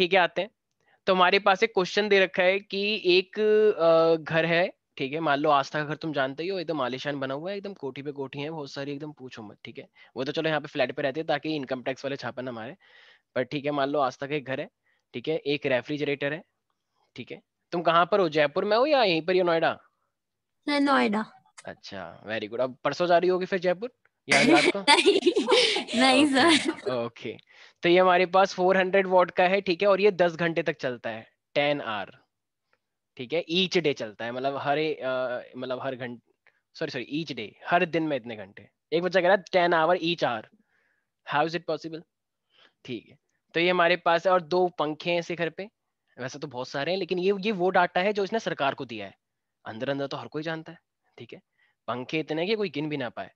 ठीक है आते हैं। तो हमारे पास एक क्वेश्चन दे रखा है कि एक घर है ठीक है मान लो आस्था का घर तुम जानते ही हो एकदम आलिशान बना हुआ है एकदम कोठी पे कोठी है बहुत सारी एकदम पूछो मत ठीक है। वो तो चलो यहाँ पे फ्लैट पे रहते हैं ताकि इनकम टैक्स वाले छापा ना मारे। पर ठीक है मान लो आस्था का एक घर है ठीक है एक रेफ्रिजरेटर है ठीक है। तुम कहाँ पर हो जयपुर में हो या यहीं पर नोएडा नोएडा अच्छा वेरी गुड अब परसों जा रही होगी फिर जयपुर? नहीं। सर ओके तो ये हमारे पास 400 वॉट का है, ठीक है, और ये 10 घंटे तक चलता है 10 आर ठीक है, ईच डे चलता है मतलब हर मतलब हर घंटे सॉरी सॉरी ईच डे, हर दिन में इतने घंटे। एक बच्चा कह रहा है, ten hour, each hour how is it possible ठीक है तो ये हमारे पास है, और दो पंखे हैं इसे घर पे, वैसे तो बहुत सारे हैं, लेकिन ये ये वो डाटा है जो इसने सरकार को दिया है। अंदर अंदर तो हर कोई जानता है, ठीक है, पंखे इतने कि कोई गिन भी ना पाए,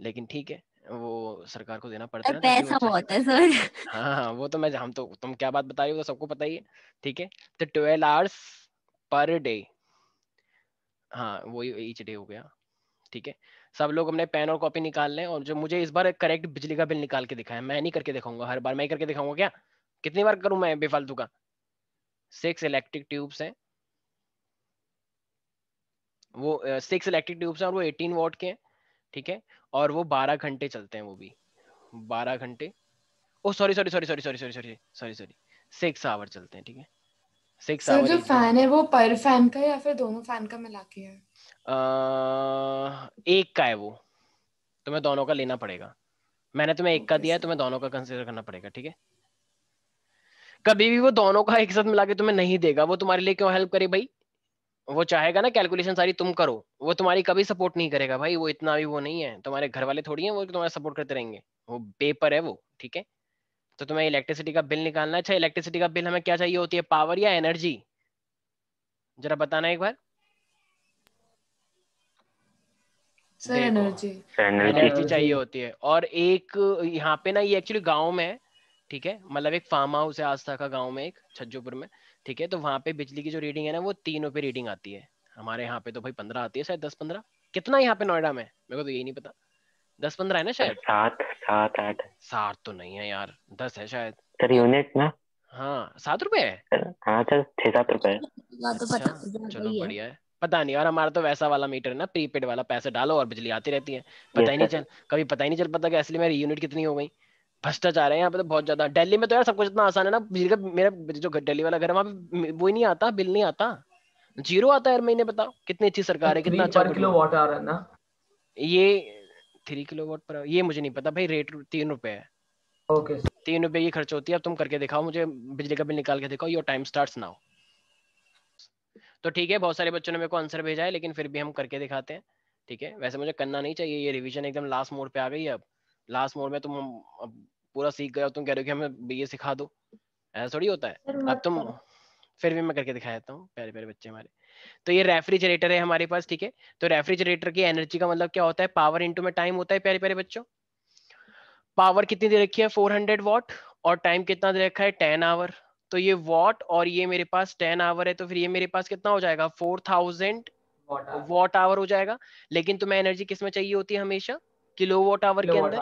लेकिन ठीक है वो सरकार को देना पड़ता है पैसा बहुत है सर हाँ? हाँ वो तो मैं हम तो तुम क्या बात बता रही हो तो सबको पता ही है ठीक है? तो ट्वेल्व आवर्स पर डे। हाँ वही ईच डे हो गया ठीक है? सब लोग अपने पेन और कॉपी निकाल लें और जो मुझे इस बार करेक्ट बिजली का बिल निकाल के दिखाया मैं नहीं करके दिखाऊँगा हर बार मैं करके दिखाऊँगा क्या? कितनी बार करूँ मैं बेफालतू का? सिक्स इलेक्ट्रिक ट्यूब्स हैं। वो सिक्स इलेक्ट्रिक ट्यूब्स हैं और वो एटीन वॉट के हैं। ठीक है? और वो बारह घंटे चलते हैं वो भी। बारह घंटे। ओ sorry sorry sorry sorry sorry sorry sorry sorry sorry six hour चलते हैं ठीक है? सिक्स सर जो फ़ैन है वो पर फ़ैन का या फिर दोनों फ़ैन का मिला के है? आ, एक का है वो। तुम्हें दोनों का लेना पड़ेगा। मैंने तुम्हें एक का दिया है तुम्हें दोनों का कंसीडर करना पड़ेगा ठीक है? कभी भी वो दोनों का एक साथ मिला के तुम्हें नहीं देगा। वो तुम्हारे लिए क्यों हेल्प करे भाई? वो चाहेगा ना कैलकुलेशन सारी तुम करो। वो तुम्हारी कभी सपोर्ट नहीं करेगा भाई वो इतना भी वो नहीं है। तुम्हारे घर वाले थोड़ी है वो तुम्हारा सपोर्ट करते रहेंगे। वो पेपर है वो ठीक है? तो तुम्हें इलेक्ट्रिसिटी का बिल निकालना अच्छा इलेक्ट्रिसिटी का बिल हमें क्या चाहिए होती है? पावर या एनर्जी जरा बताना एक बार। एनर्जी एनर्जी चाहिए होती है। और एक यहाँ पे ना ये एक्चुअली गाँव में है ठीक है? मतलब एक फार्म हाउस है आस्था का गाँव में एक छज्जोपुर में। ठीक है तो वहाँ पे बिजली की जो रीडिंग है ना वो तीनों पे रीडिंग आती है। हमारे यहाँ पे तो भाई पंद्रह आती है शायद दस पंद्रह। कितना यहाँ पे नोएडा में? मेरे को तो यही नहीं पता। दस पंद्रह है ना शायद? सात सात आठ। सात तो नहीं है यार दस है शायद। सर यूनिट ना? हाँ सात रुपए है? हाँ सर छह सात रुपए अच्छा, चलो बढ़िया है। पता नहीं और हमारा तो वैसा वाला मीटर है ना प्रीपेड वाला पैसे डालो और बिजली आती रहती है। पता ही नहीं चल कभी पता ही नहीं चल पाता कि असली मेरी यूनिट कितनी हो गई। भ्रष्टाचार है यहाँ पे तो बहुत ज़्यादा। दिल्ली में तो यार सब कुछ इतना आसान है ना। बिजली का मेरा जो दिल्ली वाला घर है वहाँ पे वो ही नहीं आता बिल नहीं आता। ज़ीरो आता है महीने बताओ। कितनी अच्छी सरकार है कितना अच्छा किलो वाट आ रहा है ना। ये थ्री किलो वाट पर ये मुझे नहीं पता भाई रेट तीन रुपए है। Okay okay. तीन रुपए की खर्च होती है अब तुम करके दिखाओ मुझे बिजली का बिल निकाल के दिखाओ योर टाइम स्टार्ट नाउ तो ठीक है बहुत सारे बच्चों ने मेरे को आंसर भेजा है लेकिन फिर भी हम करके दिखाते हैं। ठीक है वैसे मुझे करना नहीं चाहिए ये रिवीजन एकदम लास्ट मोड पे आ गई है अब। लास्ट मोड में तुम अब पूरा सीख गए तुम कह रहे हो कि हमें ये सिखा दो। ऐसा थोड़ी होता है। अब तुम फिर भी मैं करके दिखा देता हूँ प्यारे प्यारे बच्चे हमारे। तो ये रेफ्रिजरेटर है हमारे पास ठीक है? तो रेफ्रिजरेटर की एनर्जी का मतलब क्या होता है? पावर इंटू में टाइम होता है प्यारे प्यारे बच्चों। पावर कितनी दे रखी है? 400 वॉट और टाइम कितना दे रखा है? 10 आवर तो ये वॉट और ये मेरे पास 10 आवर है तो फिर ये मेरे पास कितना हो जाएगा? 4000 वॉट आवर हो जाएगा। लेकिन तुम्हें एनर्जी किसमें चाहिए होती है हमेशा? किलो वॉट आवर के अंदर?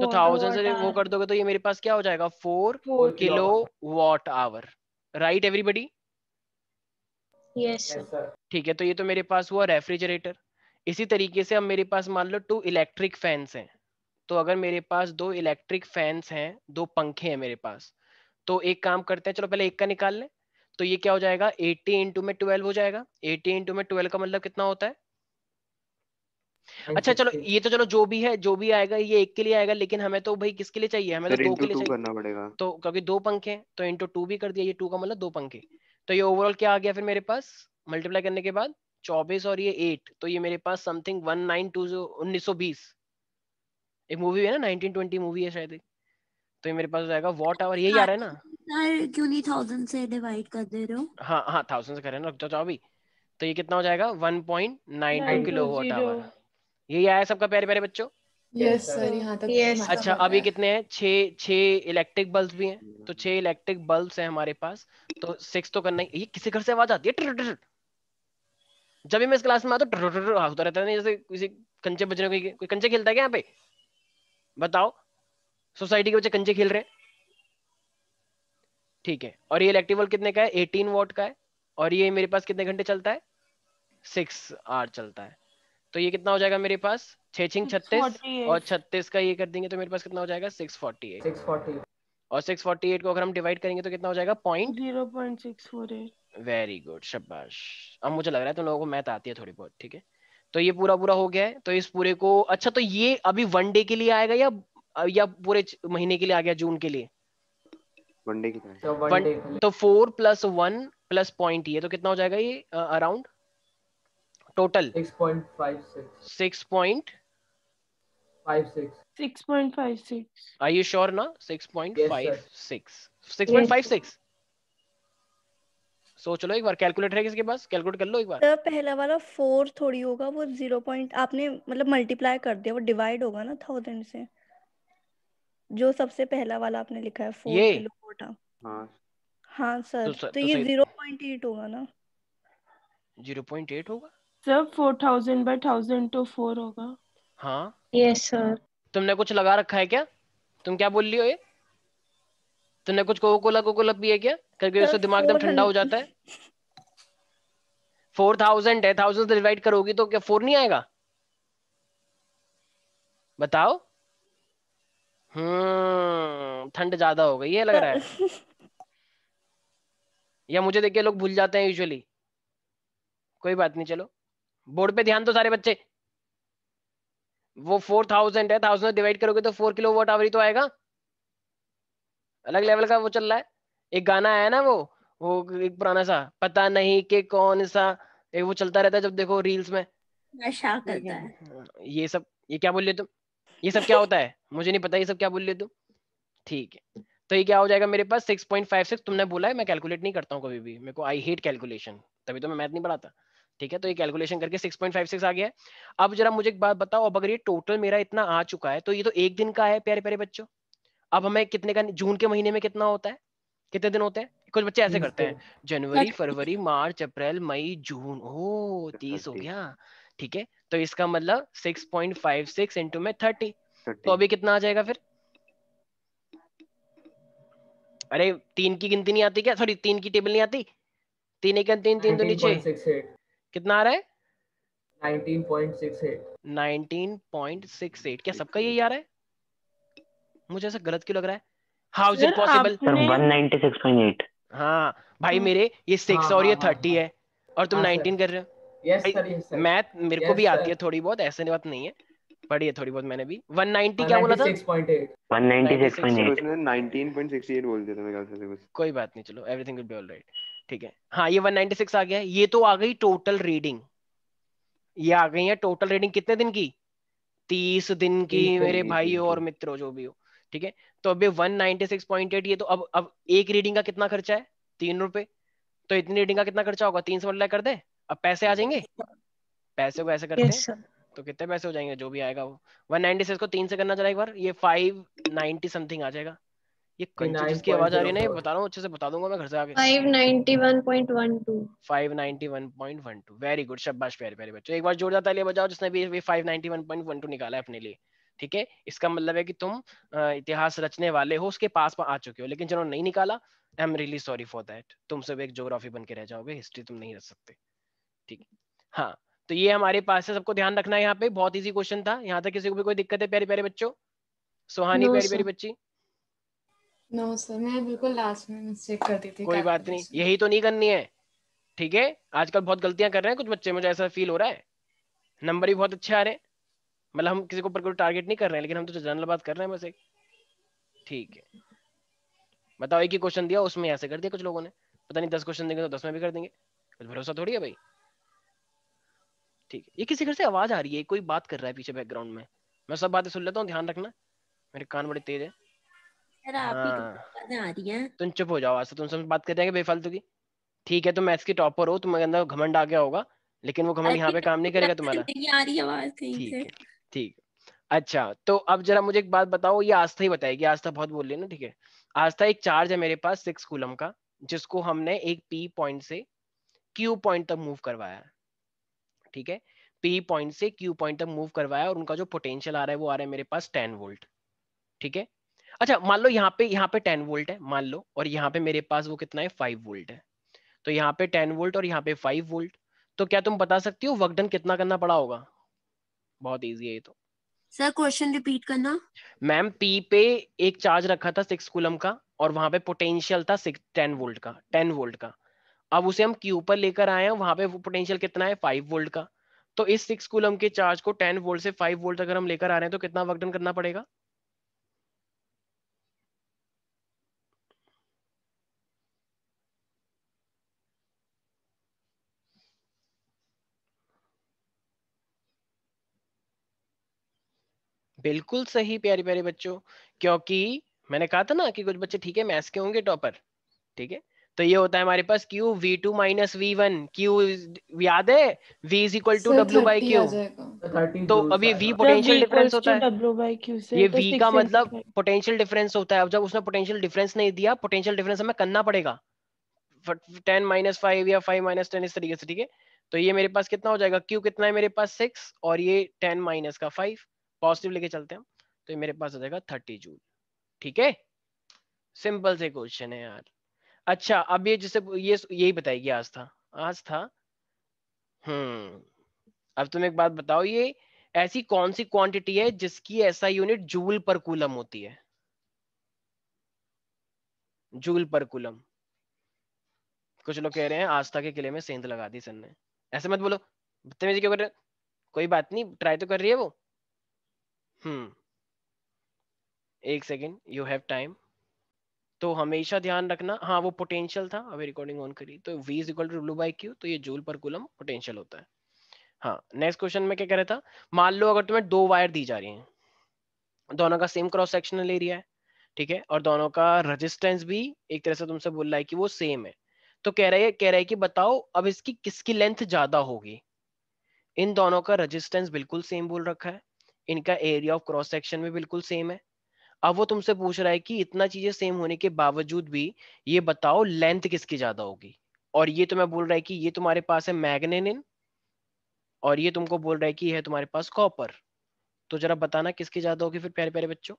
तो थाउज़ेंड से वो कर दोगे तो ये मेरे पास क्या हो जाएगा? Four kilo watt hour right everybody ठीक है तो ये तो मेरे पास हुआ रेफ्रिजरेटर इसी तरीके से अब मेरे पास मान लो टू इलेक्ट्रिक फैंस हैं। तो अगर मेरे पास दो इलेक्ट्रिक फैंस हैं दो पंखे हैं मेरे पास तो एक काम करते हैं चलो पहले एक का निकाल लें। तो ये क्या हो जाएगा? 80 इंटू में 12 हो जाएगा। 80 इंटू में 12 का मतलब कितना होता है? अच्छा चलो ये तो चलो जो भी है जो भी आएगा ये एक के लिए आएगा लेकिन हमें तो भाई किसके लिए चाहिए? हमें तो दो के लिए चाहिए। करना पड़ेगा। तो क्योंकि दो पंखे तो इंटू टू भी कर दिया ये टू का मतलब दो पंखे। तो ये ओवरऑल क्या आ गया फिर मेरे पास? मल्टीप्लाई करने के बाद चौबीस और ये एट तो ये मेरे पास समथिंग वन नाइन टू उन्नीस सौ बीस। एक मूवी है ना नाइनटीन ट्वेंटी मूवी है शायद तो ये मेरे पास जाएगा वॉट आवर यही आ रहा है ना? क्यों नहीं थाउज़ेंड से डिवाइड कर दे रहे हो? हाँ हाँ थाउज़ेंड से करें ना तो चाहो भी तो ये कितना हो जाएगा? One point nine two kilo watt hour यही आया सबका प्यारे प्यारे बच्चों? यस सर यहाँ तक yes. अच्छा अभी कितने हैं? छह छह इलेक्ट्रिक बल्ब भी हैं। तो छह इलेक्ट्रिक बल्ब हैं हमारे पास। तो सिक्स तो करना ही ये किसी घर से आवाज़ आती है? टर टर जब भी मैं इस क्लास में आता हूँ होता रहता है जैसे किसी कंचे बजने कोई कोई कंचे खेलता है क्या यहाँ पे? बताओ। सोसाइटी के बच्चे कंचे खेल रहे हैं? ठीक है। और ये इलेक्ट्रिक बल्ब कितने का है? 18 वॉट का है। और ये मेरे पास कितने घंटे चलता है? सिक्स आवर चलता है। तो ये कितना हो जाएगा मेरे पास? छः छिंग छत्तीस और छत्तीस का ये कर देंगे तो मेरे पास कितना हो जाएगा? Six forty eight six forty और सिक्स फोर्टी एट को अगर हम डिवाइड करेंगे तो कितना हो जाएगा? पॉइंट 0.648 वेरी गुड शाबाश। अब मुझे लग रहा है तुम तो लोगों को मैथ आती है थोड़ी बहुत ठीक है? तो ये पूरा पूरा हो गया है तो इस पूरे को अच्छा तो ये अभी वन डे के लिए आएगा या या पूरे महीने के लिए आ गया जून के लिए? वन डे के लिए। तो four plus one plus point ये तो कितना हो जाएगा ये around total six point six point five six 6.56 you sure ना six point Yes, five six six point five six सोच लो एक बार कैलकुलेटर है किसके पास? कैलकुलेट कर लो एक बार। सर पहला वाला फोर थोड़ी होगा वो ज़ीरो पॉइंट आपने मतलब मल्टीप्लाई कर दिया वो डिवाइड होगा ना थाउज़ेंड से। जो सबसे पहला वाला आपने लिखा है फोर ये? किलो वोटा हाँ। हाँ सर सर- तो तो ये ज़ीरो पॉइंट एट होगा ना। ज़ीरो पॉइंट एट होगा? सब 4000 बाय 1000 तो 4 होगा। हाँ। यस सर तुमने कुछ लगा रखा है क्या? तुम क्या बोल रही हो ये? तुमने कुछ कोको कोला कोको कोला पिया क्या? करके उससे दिमाग एकदम ठंडा हो जाता है। फोर थाउज़ेंड है थाउज़ेंड से डिवाइड करोगी तो क्या फोर नहीं आएगा? बताओ। हम्म ठंड ज़्यादा हो गई है लग रहा है। या मुझे देख के लोग भूल जाते हैं यूजुअली कोई बात नहीं चलो। बोर्ड पे ध्यान दो सारे बच्चे। वो फोर थाउज़ेंड है थाउज़ेंड डिवाइड करोगे तो फोर किलो वोट आवर ही तो आएगा। अलग लेवल का वो चल रहा है। एक गाना आया ना वो वो एक पुराना सा पता नहीं कि कौन सा एक वो चलता रहता है जब देखो रील्स में। नशा करता है। ये सब ये क्या बोल रहे तुम? ये सब क्या होता है? मुझे नहीं पता ये सब क्या बोल रहे तुम। ठीक है। तो ये क्या हो जाएगा मेरे पास? 6.56 तुमने बोला है मैं कैलकुलेट नहीं करता हूँ कभी भी। मेरे को आई हेट कैलकुलेशन तभी तो मैं मैथ नहीं पढ़ाता। ठीक है तो ये कैलकुलेशन करके 6.56 आ गया है। अब जरा मुझे एक बात बताओ अब अगर ये टोटल मेरा इतना आ चुका है तो ये तो एक दिन का है प्यारे प्यारे बच्चों। अब हमें कितने का जून के महीने में कितना होता है? कितने दिन होते हैं? कुछ बच्चे ऐसे करते हैं जनवरी फरवरी मार्च अप्रैल मई जून ओ तीस हो गया। ठीक है तो इसका मतलब six point five six into में थर्टी तो अभी कितना आ जाएगा फिर? अरे तीन की गिनती नहीं आती क्या? सॉरी तीन की टेबल नहीं आती? तीन एक तीन तीन तो नीचे। 19.68 कितना आ रहा है? 19.68 19.68 क्या सबका यही आ रहा है? मुझे ऐसा गलत क्यों लग रहा है? How is it possible sir आपने one ninety six point eight हाँ भाई हाँ। मेरे ये सिक्स हाँ, और ये हाँ, हाँ, थर्टी हाँ। है। और तुम हाँ, सर। नाइनटीन कर रहे हो? Yes sir yes sir math मेरे को भी आती है थोड़ी बहुत ऐसे बात नहीं है। पढ़ी है थोड़ी बहुत मैंने भी। 190 क्या बोला था? 196.8 one ninety six point sir eight उसने 19.68 बोल दिया था मेरे ख्याल से कुछ कोई बात नहीं चलो एवरीथिंग विल बी ऑलराइट ठीक है। हाँ ये 196 आ गया। ये तो आ गई टोटल रीडिंग ये आ गई है टोटल रीडिंग कितने दिन की? तीस दिन की 30 मेरे भाई 30 और। मित्रों जो भी हो। ठीक है? तो अभी 196.8 ये तो अब अब एक रीडिंग का कितना खर्चा है? तीन रुपए। तो इतनी रीडिंग का कितना खर्चा होगा? तीन सौ कर दे। अब पैसे आ जाएँगे? पैसे को ऐसे करते हैं? यस सर तो कितने पैसे हो जाएँगे? जो भी आएगा वो। 196 को तीन से करना जरा एक बार। ये 590 समथिंग आ जाएगा। ये कंजूस जिसकी आवाज़ आ रही है ना ये बता रहा हूँ अच्छे से बता दूँगा मैं घर से आके। 591.12 591.12 वेरी गुड शाबाश प्यारे प्यारे बच्चों एक बार जोरदार तालियाँ बजाओ जिसने भी ये 591.12 निकाला है अपने लिए ठीक है? इसका मतलब है कि तुम इतिहास रचने वाले हो उसके पास आ चुके हो लेकिन जिन्होंने नहीं निकाला I am really sorry for that तुम सब एक ज्योग्राफी बन के रह जाओगे हिस्ट्री तुम नहीं रच सकते ठीक? हाँ तो ये हमारे पास है सबको ध्यान रखना है यहाँ पे बहुत इजी क्वेश्चन था। यहाँ तक किसी को भी कोई दिक्कत है प्यारे प्यारे बच्चों? सुहानी No, प्यारी प्यारी बच्ची? नो सर मैं बिल्कुल लास्ट में मिस्टेक कर दी थी कोई बात नहीं यही तो नहीं करनी है ठीक है? आजकल बहुत गलतियाँ कर रहे हैं कुछ बच्चे मुझे ऐसा फील हो रहा है। नंबर भी बहुत अच्छे आ रहे हैं मतलब हम किसी को ऊपर कोई टारगेट नहीं कर रहे हैं लेकिन हम तो जनरल बात कर रहे हैं बस एक। ठीक है। बताओ एक ही क्वेश्चन दिया उसमें ऐसे कर दिया कुछ लोगों ने। पता नहीं दस क्वेश्चन देंगे तो दस में भी कर देंगे। कुछ भरोसा थोड़ी है भाई? ठीक है ये किसी घर से आवाज़ आ रही है कोई बात कर रहा है पीछे बैकग्राउंड में। मैं सब बातें सुन लेता हूँ ध्यान रखना। मेरे कान बड़े तेज है। तुम चुप हो जाओ आज से तुम सब बात कर रहे हैं बेफालतू की? ठीक है तुम मैथ्स की टॉपर हो तुम्हारे अंदर घमंड आ गया होगा लेकिन वो घमंड यहाँ पे काम नहीं करेगा तुम्हारा। आ रही आवाज़ ठीक है ठीक है। अच्छा तो अब जरा मुझे एक बात बताओ ये आस्था ही बताएगी आस्था बहुत बोल रही है ना ठीक है। आस्था एक चार्ज है मेरे पास सिक्स कूलम का जिसको हमने एक पी पॉइंट से क्यू पॉइंट तक मूव करवाया ठीक है पी पॉइंट से क्यू पॉइंट तक मूव करवाया और उनका जो पोटेंशियल आ रहा है वो आ रहा है मेरे पास टेन वोल्ट ठीक है अच्छा मान लो यहाँ पे यहाँ पे टेन वोल्ट है मान लो और यहाँ पे मेरे पास वो कितना है फाइव वोल्ट है। तो यहाँ पे टेन वोल्ट और यहाँ पे फाइव वोल्ट तो क्या तुम बता सकती हो वर्कडन कितना करना पड़ा होगा? बहुत इजी है ये तो। सर क्वेश्चन रिपीट करना। मैम पी पे एक चार्ज रखा था सिक्स कुलम का और वहाँ पे पोटेंशियल था सिक्स टेन वोल्ट का टेन वोल्ट का। अब उसे हम क्यू पर लेकर आए हैं वहाँ पे वो पोटेंशियल कितना है फाइव वोल्ट का। तो इस सिक्स कुलम के चार्ज को टेन वोल्ट से फाइव वोल्ट अगर हम लेकर आ रहे हैं तो कितना वर्कडन करना पड़ेगा? बिल्कुल सही प्यारे प्यारे बच्चों क्योंकि मैंने कहा था ना कि कुछ बच्चे ठीक है मैथ्स के होंगे टॉपर ठीक है? तो ये होता है हमारे पास Q V two minus V one Q याद है? V is equal to W by Q आ जाएगा। 30 तो आएगा। V पोटेंशियल डिफरेंस होता है। W by Q से ये तो V 6 का मतलब पोटेंशियल डिफरेंस होता है। अब जब उसने पोटेंशियल डिफरेंस नहीं दिया पोटेंशियल डिफरेंस हमें करना पड़ेगा। टेन माइनस फाइव या फाइव माइनस टेन इस तरीके से ठीक है? तो ये मेरे पास कितना हो जाएगा? क्यू कितना है मेरे पास सिक्स और ये टेन माइनस का फाइव पॉजिटिव लेके चलते हैं तो ये मेरे पास हो जाएगा थर्टी जूल ठीक है? सिंपल से क्वेश्चन है यार। अच्छा अब ये जैसे ये यही बताएगी, आज था। आज था? हम्म। अब तुम एक बात बताओ, ये ऐसी कौन सी क्वांटिटी है जिसकी ऐसा यूनिट जूल पर कूलम होती है? जूल पर कूलम कुछ लोग कह रहे हैं, आस्था के किले में सेंध लगा दी सन ने। ऐसे मत बोलो। बदतमीजी क्यों कर रहे कोई बात नहीं ट्राई तो कर रही है वो। हम्म एक सेकेंड यू हैव टाइम तो हमेशा ध्यान रखना हाँ वो पोटेंशियल था, अभी रिकॉर्डिंग ऑन करी। तो v is equal to W by Q तो ये जूल पर कूलम पोटेंशियल होता है। हाँ नेक्स्ट क्वेश्चन में क्या कह रहा था? मान लो अगर तुम्हें दो वायर दी जा रही हैं, दोनों का सेम क्रॉस सेक्शनल एरिया है, ठीक है? और दोनों का रेजिस्टेंस भी एक तरह से तुमसे बोल रहा है कि वो सेम है। तो कह रहे कह रहा कि बताओ, अब इसकी किसकी लेंथ ज़्यादा होगी? इन दोनों का रेजिस्टेंस बिल्कुल सेम बोल रखा है। इनका एरिया ऑफ़ क्रॉस सेक्शन भी बिल्कुल सेम है। अब वो तुमसे पूछ रहा है कि इतना चीज़ें सेम होने के बावजूद भी ये बताओ लेंथ किसकी ज़्यादा होगी? और ये तुम्हें बोल रहा है कि ये तुम्हारे पास है मैग्नेनिन और ये तुमको बोल रहा है कि ये है तुम्हारे पास कॉपर तो जरा बताना किसकी ज़्यादा होगी फिर प्यारे प्यारे बच्चों।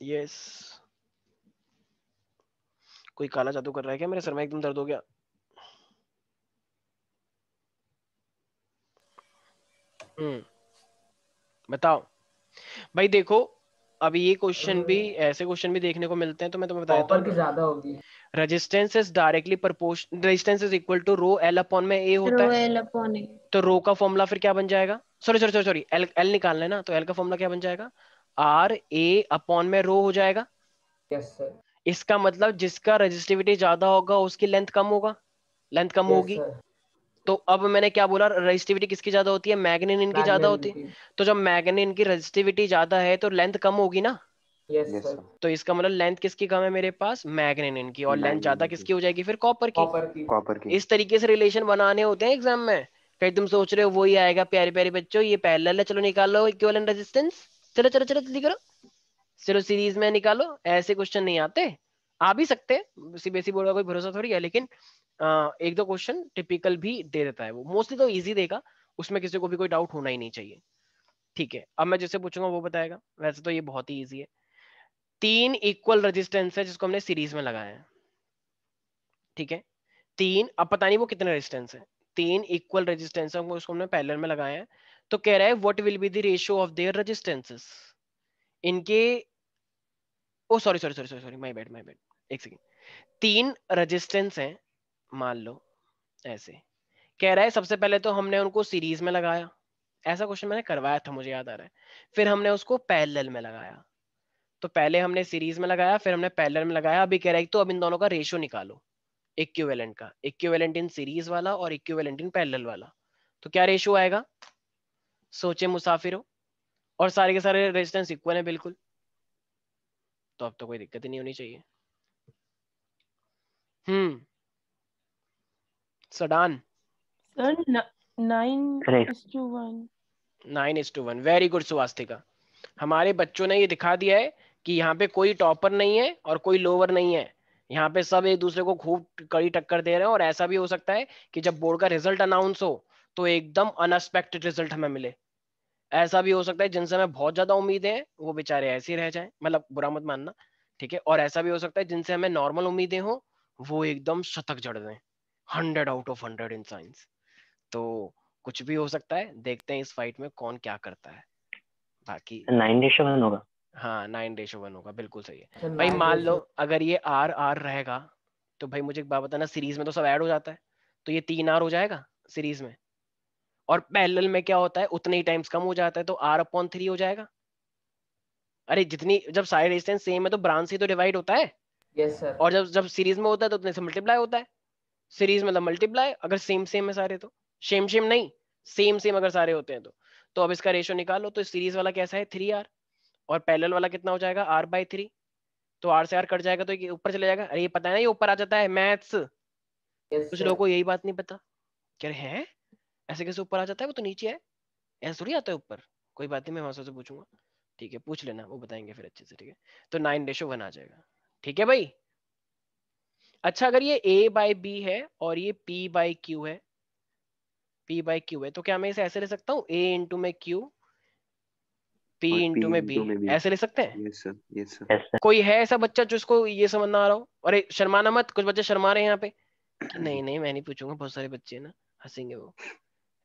यस कोई काला जादू कर रहा है क्या? मेरे सर में एकदम दर्द हो गया। बताओ। भाई देखो अभी ये क्वेश्चन भी ऐसे क्वेश्चन भी देखने को मिलते हैं तो मैं तुम्हें बता देता कॉपर की ज़्यादा होगी। Resistance is directly proportion resistance is equal to rho L upon में ए होता रो है। एल अपॉन ए तो रो का फॉर्मूला फिर क्या बन जाएगा? Sorry sorry sorry sorry L L निकालना है ना तो एल का फॉर्मूला क्या बन जाएगा? आर ए अपॉन में रो हो जाएगा। यस सर इसका मतलब जिसका रेजिस्टिविटी ज़्यादा होगा उसकी लेंथ कम होगा। लेंथ कम होगी। तो अब मैंने क्या बोला रेजिस्टिविटी किसकी ज़्यादा होती है? मैग्नेनिन की ज़्यादा होती है। तो जब मैग्नेनिन की रेजिस्टिविटी ज़्यादा है तो लेंथ कम होगी ना? सर सर तो इसका मतलब लेंथ किसकी कम है मेरे पास? मैग्नेनिन की और लेंथ ज़्यादा किसकी हो जाएगी फिर? कॉपर की। कॉपर की। इस तरीके से रिलेशन बनाने होते हैं एग्ज़ाम में। कहीं तुम सोच रहे हो वही आएगा प्यारे प्यारे बच्चों ये पैरेलल है चलो निकालो इक्विवेलेंट रेजिस्टेंस चलो चलो चलो जल्दी करो। चलो सीरीज़ में निकालो। ऐसे क्वेश्चन नहीं आते। आ भी सकते हैं। सीबीएसई बोर्ड का कोई भरोसा थोड़ी है लेकिन एक दो क्वेश्चन टिपिकल भी दे देता है वो। मोस्टली तो इजी देगा, उसमें किसी को भी कोई डाउट होना ही नहीं चाहिए। ठीक है, अब मैं जिससे पूछूँगा वो बताएगा। वैसे तो ये बहुत ही इजी है। तीन इक्वल रेजिस्टेंस है जिसको हमने सीरीज़ में लगाया है। ठीक है? तीन, अब पता नहीं वो कितने रेजिस्टेंस है। तीन इक्वल रेजिस्टेंस है उसको हमने पैरेलल में लगाया है। तो कह रहा है what will be the ratio of their resistances इनके, ओ sorry sorry sorry sorry my bad my bad एक सेकंड तीन रेजिस्टेंस हैं मान लो, ऐसे। कह रहा है, सबसे पहले तो हमने उनको सीरीज़ में लगाया। ऐसा क्वेश्चन मैंने करवाया था, मुझे याद आ रहा है। फिर हमने उसको पैरेलल में लगाया। तो पहले हमने सीरीज़ में लगाया, फिर हमने पैरेलल में लगाया। अभी कह रहा है तो अब इन दोनों का रेशियो निकालो। इक्विवेलेंट का। इक्विवेलेंट इन सीरीज़ वाला और इक्विवेलेंट इन पैरेलल वाला। तो क्या रेशियो आएगा? सोचे मुसाफिरो और सारे के सारे रेजिस्टेंस इक्वल है, बिल्कुल। तो अब तो कोई दिक्कत ही नहीं होनी चाहिए। Hmm. Sedan sir nine Correct. Is two one nine is two one very good Suvastika हमारे बच्चों ने ये दिखा दिया है कि यहाँ पे कोई टॉपर नहीं है और कोई लोअर नहीं है। यहाँ पे सब एक दूसरे को खूब कड़ी टक्कर दे रहे हैं और ऐसा भी हो सकता है कि जब बोर्ड का रिज़ल्ट अनाउंस हो तो एकदम अनएक्सपेक्टेड रिज़ल्ट हमें मिले। ऐसा भी हो सकता है जिनसे हमें बहुत ज़्यादा उम्मीदें हैं वो बेचारे ऐसे ही रह जाए। मतलब बुरा मत मानना ठीक है? और ऐसा भी हो सकता है जिनसे हमें नॉर्मल उम्मीदें हो वो एकदम शतक जड़ दें। Hundred out of hundred in science. तो कुछ भी हो सकता है देखते हैं इस फाइट में कौन क्या करता है। बाकी नाइन रेशो वन होगा। हाँ नाइन रेशो वन होगा बिल्कुल सही है। अच्छा, भाई मान लो अगर ये आर आर रहेगा तो भाई मुझे एक बात बताना सीरीज़ में तो सब ऐड हो जाता है। तो ये तीन आर हो जाएगा सीरीज़ में? और पैरेलल में क्या होता है उतने ही टाइम्स कम हो जाता है तो आर अपॉन थ्री हो जाएगा? अरे जितनी जब साइड डिस्टेंस सेम है तो ब्रांच से तो डिवाइड होता है। Yes sir. और जब जब सीरीज़ में होता है तो उतने से मल्टीप्लाई होता है। सीरीज़ मतलब मल्टीप्लाई अगर सेम सेम है सारे तो। सेम सेम नहीं सेम सेम अगर सारे होते हैं तो। तो अब इसका रेशो निकालो तो सीरीज़ वाला कैसा है? थ्री आर और पैरेलल वाला कितना हो जाएगा? आर बाई थ्री तो आर से आर कट जाएगा तो ये ऊपर चले जाएगा। अरे ये पता है ना ये ऊपर आ जाता है मैथ्स yes कुछ लोगों को यही बात नहीं पता। कह रहे हैं? ऐसे कैसे ऊपर आ जाता है? वो तो नीचे है। ऐसे थोड़ी आता है ऊपर। कोई बात नहीं मैं वहाँ से पूछूँगा। ठीक है पूछ लेना वो बताएँगे फिर अच्छे से ठीक है? तो नाइन रेशो वन आ जाएगा। ठीक है भाई? अच्छा अगर ये a बाई बी है और ये p बाई क्यू है p बाई क्यू है तो क्या मैं इसे ऐसे ले सकता हूँ? A इंटू में q p और P इंटू में into में b. B। ऐसे ले सकते हैं? Yes sir yes sir yes कोई है ऐसा बच्चा जिसको ये समझ ना आ रहा हो? अरे शर्माना मत कुछ बच्चे शर्मा रहे हैं यहाँ पे। नहीं नहीं मैं नहीं पूछूँगा बहुत सारे बच्चे ना हंसेंगे वो।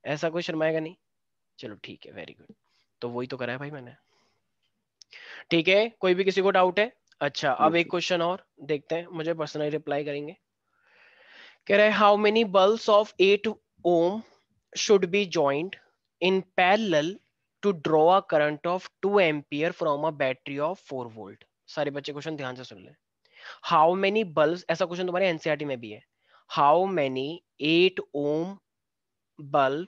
ऐसा कोई शर्माएगा नहीं। चलो ठीक है वेरी गुड तो वही तो करा है भाई मैंने। ठीक है कोई भी किसी को डाउट है अच्छा अब एक क्वेश्चन और देखते हैं मुझे पर्सनली रिप्लाई करेंगे। कह रहे how many bulbs of eight ohm should be joint in parallel to draw a current of two ampere from a battery of four volt सारे बच्चे क्वेश्चन ध्यान से सुन ले। हाउ मेनी बल्ब ऐसा क्वेश्चन तुम्हारे एनसीआरटी में भी है। How many eight ohm bulb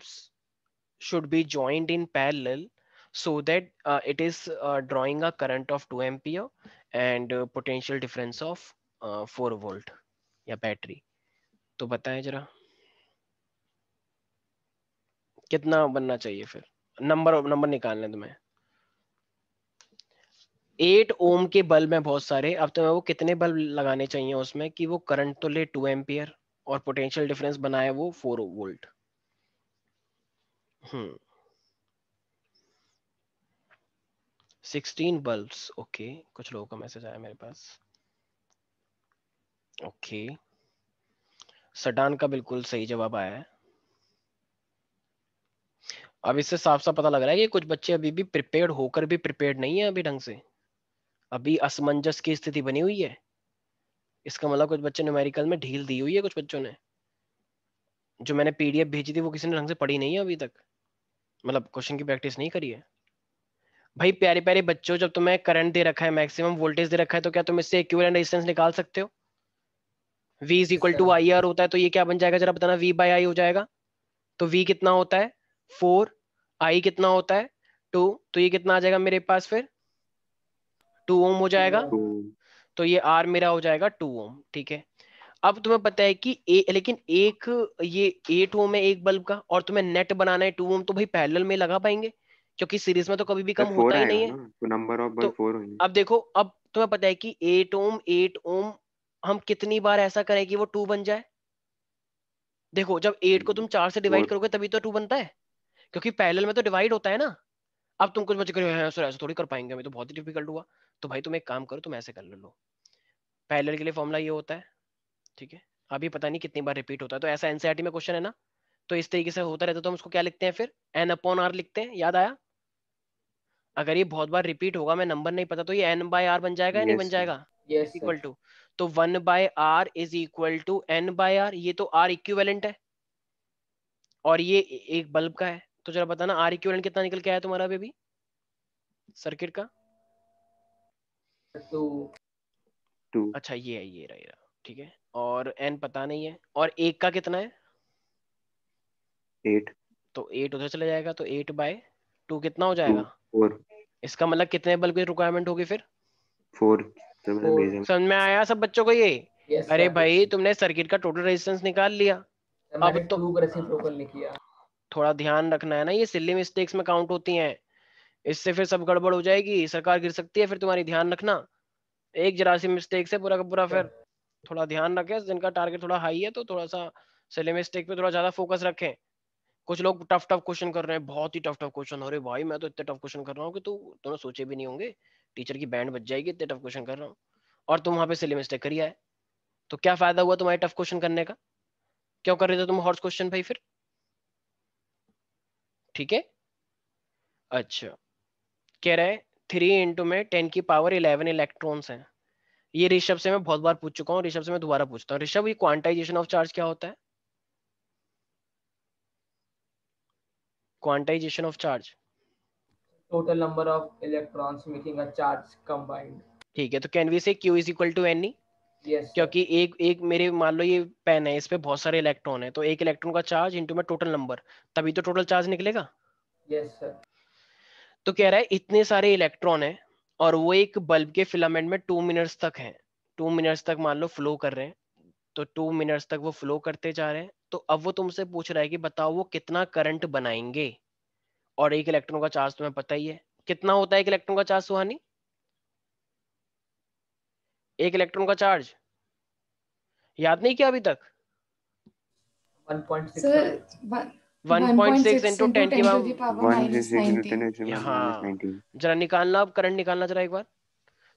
should be joint in parallel so that uh, it is uh, drawing a current of 2 ampere potential difference of uh, 4 volt या battery तो बताएँ जरा। कितना बनना चाहिए फिर? नंबर नंबर निकालने तुम्हें। एट ओम के बल्ब में बहुत सारे अब तुम्हें वो कितने बल्ब लगाने चाहिए उसमें कि वो करंट तो ले टू एम्पियर और पोटेंशियल डिफरेंस बनाए वो four volt hmm. Sixteen bulbs okay कुछ लोगों का मैसेज आया मेरे पास। ओके सडान का बिल्कुल सही जवाब आया है। अब इससे साफ़ साफ़ पता लग रहा है कि कुछ बच्चे अभी भी प्रिपेयर्ड होकर भी प्रिपेयर्ड नहीं है अभी ढंग से। अभी असमंजस की स्थिति बनी हुई है। इसका मतलब कुछ बच्चे न्यूमेरिकल में ढील दी हुई है कुछ बच्चों ने। जो मैंने पीडीएफ भेजी थी वो किसी ने ढंग से पढ़ी नहीं है अभी तक। मतलब क्वेश्चन की प्रैक्टिस नहीं करी है। भाई प्यारे प्यारे बच्चों जब तुम्हें करंट दे रखा है मैक्सिमम वोल्टेज दे रखा है तो क्या तुम इससे इक्विवेलेंट रेजिस्टेंस निकाल सकते हो? V is equal to I R होता है तो ये क्या बन जाएगा? जरा बताना V बाई आई हो जाएगा। तो V कितना होता है? फोर आई कितना होता है? टू तो ये कितना आ जाएगा मेरे पास फिर? टू ओम हो जाएगा। तो ये आर मेरा हो जाएगा टू ओम ठीक है? अब तुम्हें पता है कि ए, लेकिन एक ये एट ओम है एक बल्ब का और तुम्हें नेट बनाना है टू ओम तो भाई पैरेलल में लगा पाएँगे। क्योंकि सीरीज़ में तो कभी भी कम होता ही नहीं है। तो नंबर ऑफ़ बल्ब फोर होंगे। अब देखो अब तुम्हें पता है कि एट ओम एट ओम हम कितनी बार ऐसा करें कि वो टू बन जाए? देखो जब एट को तुम चार से डिवाइड करोगे तभी तो टू बनता है। क्योंकि पैरेलल में तो डिवाइड होता है ना। अब तुम कुछ बच्चे करो "हैं, सर ऐसे थोड़ी कर पाएँगे हमें तो बहुत ही डिफ़िकल्ट हुआ। तो भाई तुम एक काम करो तुम ऐसे कर लो पैरेलल के लिए फॉर्मूला ये होता है ठीक है? अभी पता नहीं कितनी बार रिपीट होता है तो ऐसा एनसीईआरटी में क्वेश्चन है ना? तो इस तरीके से होता रहता है तो हम उसको क्या लिखते हैं फिर? एन अपॉन आर लिखते हैं याद आया? अगर ये बहुत बार रिपीट होगा मैं नंबर नहीं पता तो ये एन बाय आर बन जाएगा या नहीं बन जाएगा? Sir. इक्वल टू तो one by R is equal to N by R ये तो आर इक्विवेलेंट है। और ये एक बल्ब का है। तो जरा बताना आर इक्विवेलेंट कितना निकल के आया तुम्हारा बेबी सर्किट का? टू अच्छा ये है ये रहा ये रहा। ठीक है। और एन पता नहीं है। और एक का कितना है? एट तो एट उधर चला जाएगा तो एट बाय टू कितना हो जाएगा? फोर इसका मतलब कितने बल्ब की रिक्वायरमेंट होगी फिर? फोर तो समझ में आया सब बच्चों को ये? Yes अरे sir. भाई तुमने सर्किट का टोटल रेजिस्टेंस निकाल लिया। अब तो- नहीं किया थोड़ा ध्यान रखना है ना ये सिल्ली मिस्टेक्स में काउंट होती हैं। इससे फिर सब गड़बड़ हो जाएगी सरकार गिर सकती है फिर तुम्हारी ध्यान रखना। एक जरा सी मिस्टेक से पूरा का पूरा फिर थोड़ा ध्यान रखें जिनका टारगेट थोड़ा हाई है तो थोड़ा सा सिल्ली मिस्टेक पे थोड़ा ज़्यादा फोकस रखें। कुछ लोग टफ टफ क्वेश्चन कर रहे हैं, बहुत ही टफ टफ क्वेश्चन। अरे भाई, मैं तो इतने टफ क्वेश्चन कर रहा हूँ कि तू, तूने सोचे भी नहीं होंगे। टीचर की बैंड बच जाएगी, इतने टफ क्वेश्चन कर रहा हूँ। और तुम वहाँ पे सिली मिस्टेक करिए है तो क्या फ़ायदा हुआ तुम्हारे टफ क्वेश्चन करने का? क्यों कर रहे थे तुम हॉर्स क्वेश्चन भाई फिर? ठीक है? अच्छा। कह रहे थ्री इंटू में टेन की पावर इलेवन इलेक्ट्रॉन्स हैं। ये ऋषभ से मैं बहुत बार पूछ चुका हूँ, ऋषभ से मैं दोबारा पूछता हूँ। ऋषभ, ये क्वांटाइजेशन ऑफ़ चार्ज क्या होता है? Quantization of charge total number of electrons making a charge combined. ठीक है तो can we say Q is equal to N yes क्योंकि एक एक मेरे मान लो ये पेन है इस पे बहुत सारे इलेक्ट्रॉन है तो एक इलेक्ट्रॉन का चार्ज इंटू में टोटल नंबर तभी तो टोटल चार्ज निकलेगा? Yes sir. तो कह रहा है इतने सारे इलेक्ट्रॉन है और वो एक बल्ब के फिलामेंट में टू मिनट्स तक है। टू मिनट्स तक मान लो फ्लो कर रहे हैं तो टू मिनट्स तक वो फ्लो करते जा रहे हैं तो अब वो तुमसे पूछ रहा है कि बताओ वो कितना करंट बनाएँगे और एक इलेक्ट्रॉन का चार्ज तुम्हें पता ही है कितना होता है एक इलेक्ट्रॉन का चार्ज सुहानी एक इलेक्ट्रॉन का चार्ज याद नहीं किया अभी तक 1.6 सर sir. 1.6 into 10 की to the power power One minus is equal to 90. ten is equal to यहाँ। minus nineteen. जरा निकालना अब करंट निकालना जरा एक बार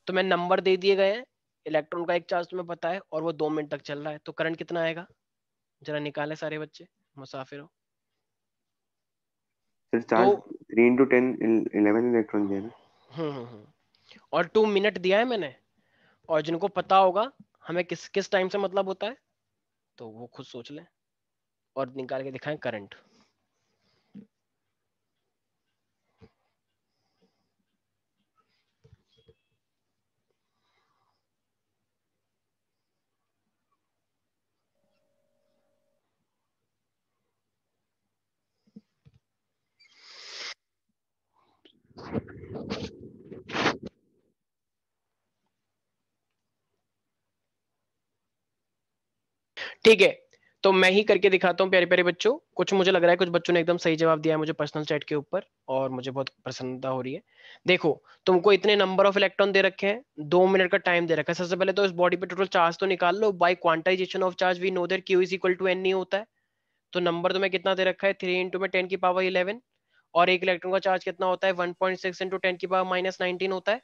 तो मैं नंबर दे दिए गए हैं इलेक्ट्रॉन का एक चार्ज तुम्हें पता है और वो दो मिनट तक चल रहा है तो करंट कितना आएगा जरा निकाले सारे बच्चे मुसाफिर हो Sir, charge three into ten el- eleven electrons है ना? हम्म हम्म, हम्म। और टू मिनट दिया है मैंने और जिनको पता होगा हमें किस किस टाइम से मतलब होता है तो वो खुद सोच लें और निकाल के दिखाएँ करंट ठीक है तो मैं ही करके दिखाता हूँ प्यारे प्यारे बच्चों। कुछ मुझे लग रहा है, कुछ बच्चों ने एकदम सही जवाब दिया है मुझे पर्सनल चैट के ऊपर, और मुझे बहुत प्रसन्नता हो रही है। देखो, तुमको इतने नंबर ऑफ़ इलेक्ट्रॉन दे रखे हैं, दो मिनट का टाइम दे रखा है। सबसे पहले तो इस बॉडी पे टोटल चार्ज तो निकाल लो। By quantization of charge we know there Q is equal to N नहीं होता है। तो नंबर तुम्हें कितना दे रखा है? थ्री इंटू में टेन की पावर इलेवन और एक इलेक्ट्रॉन का चार्ज कितना होता है? One point six into ten की पावर माइनस नाइनटीन होता है।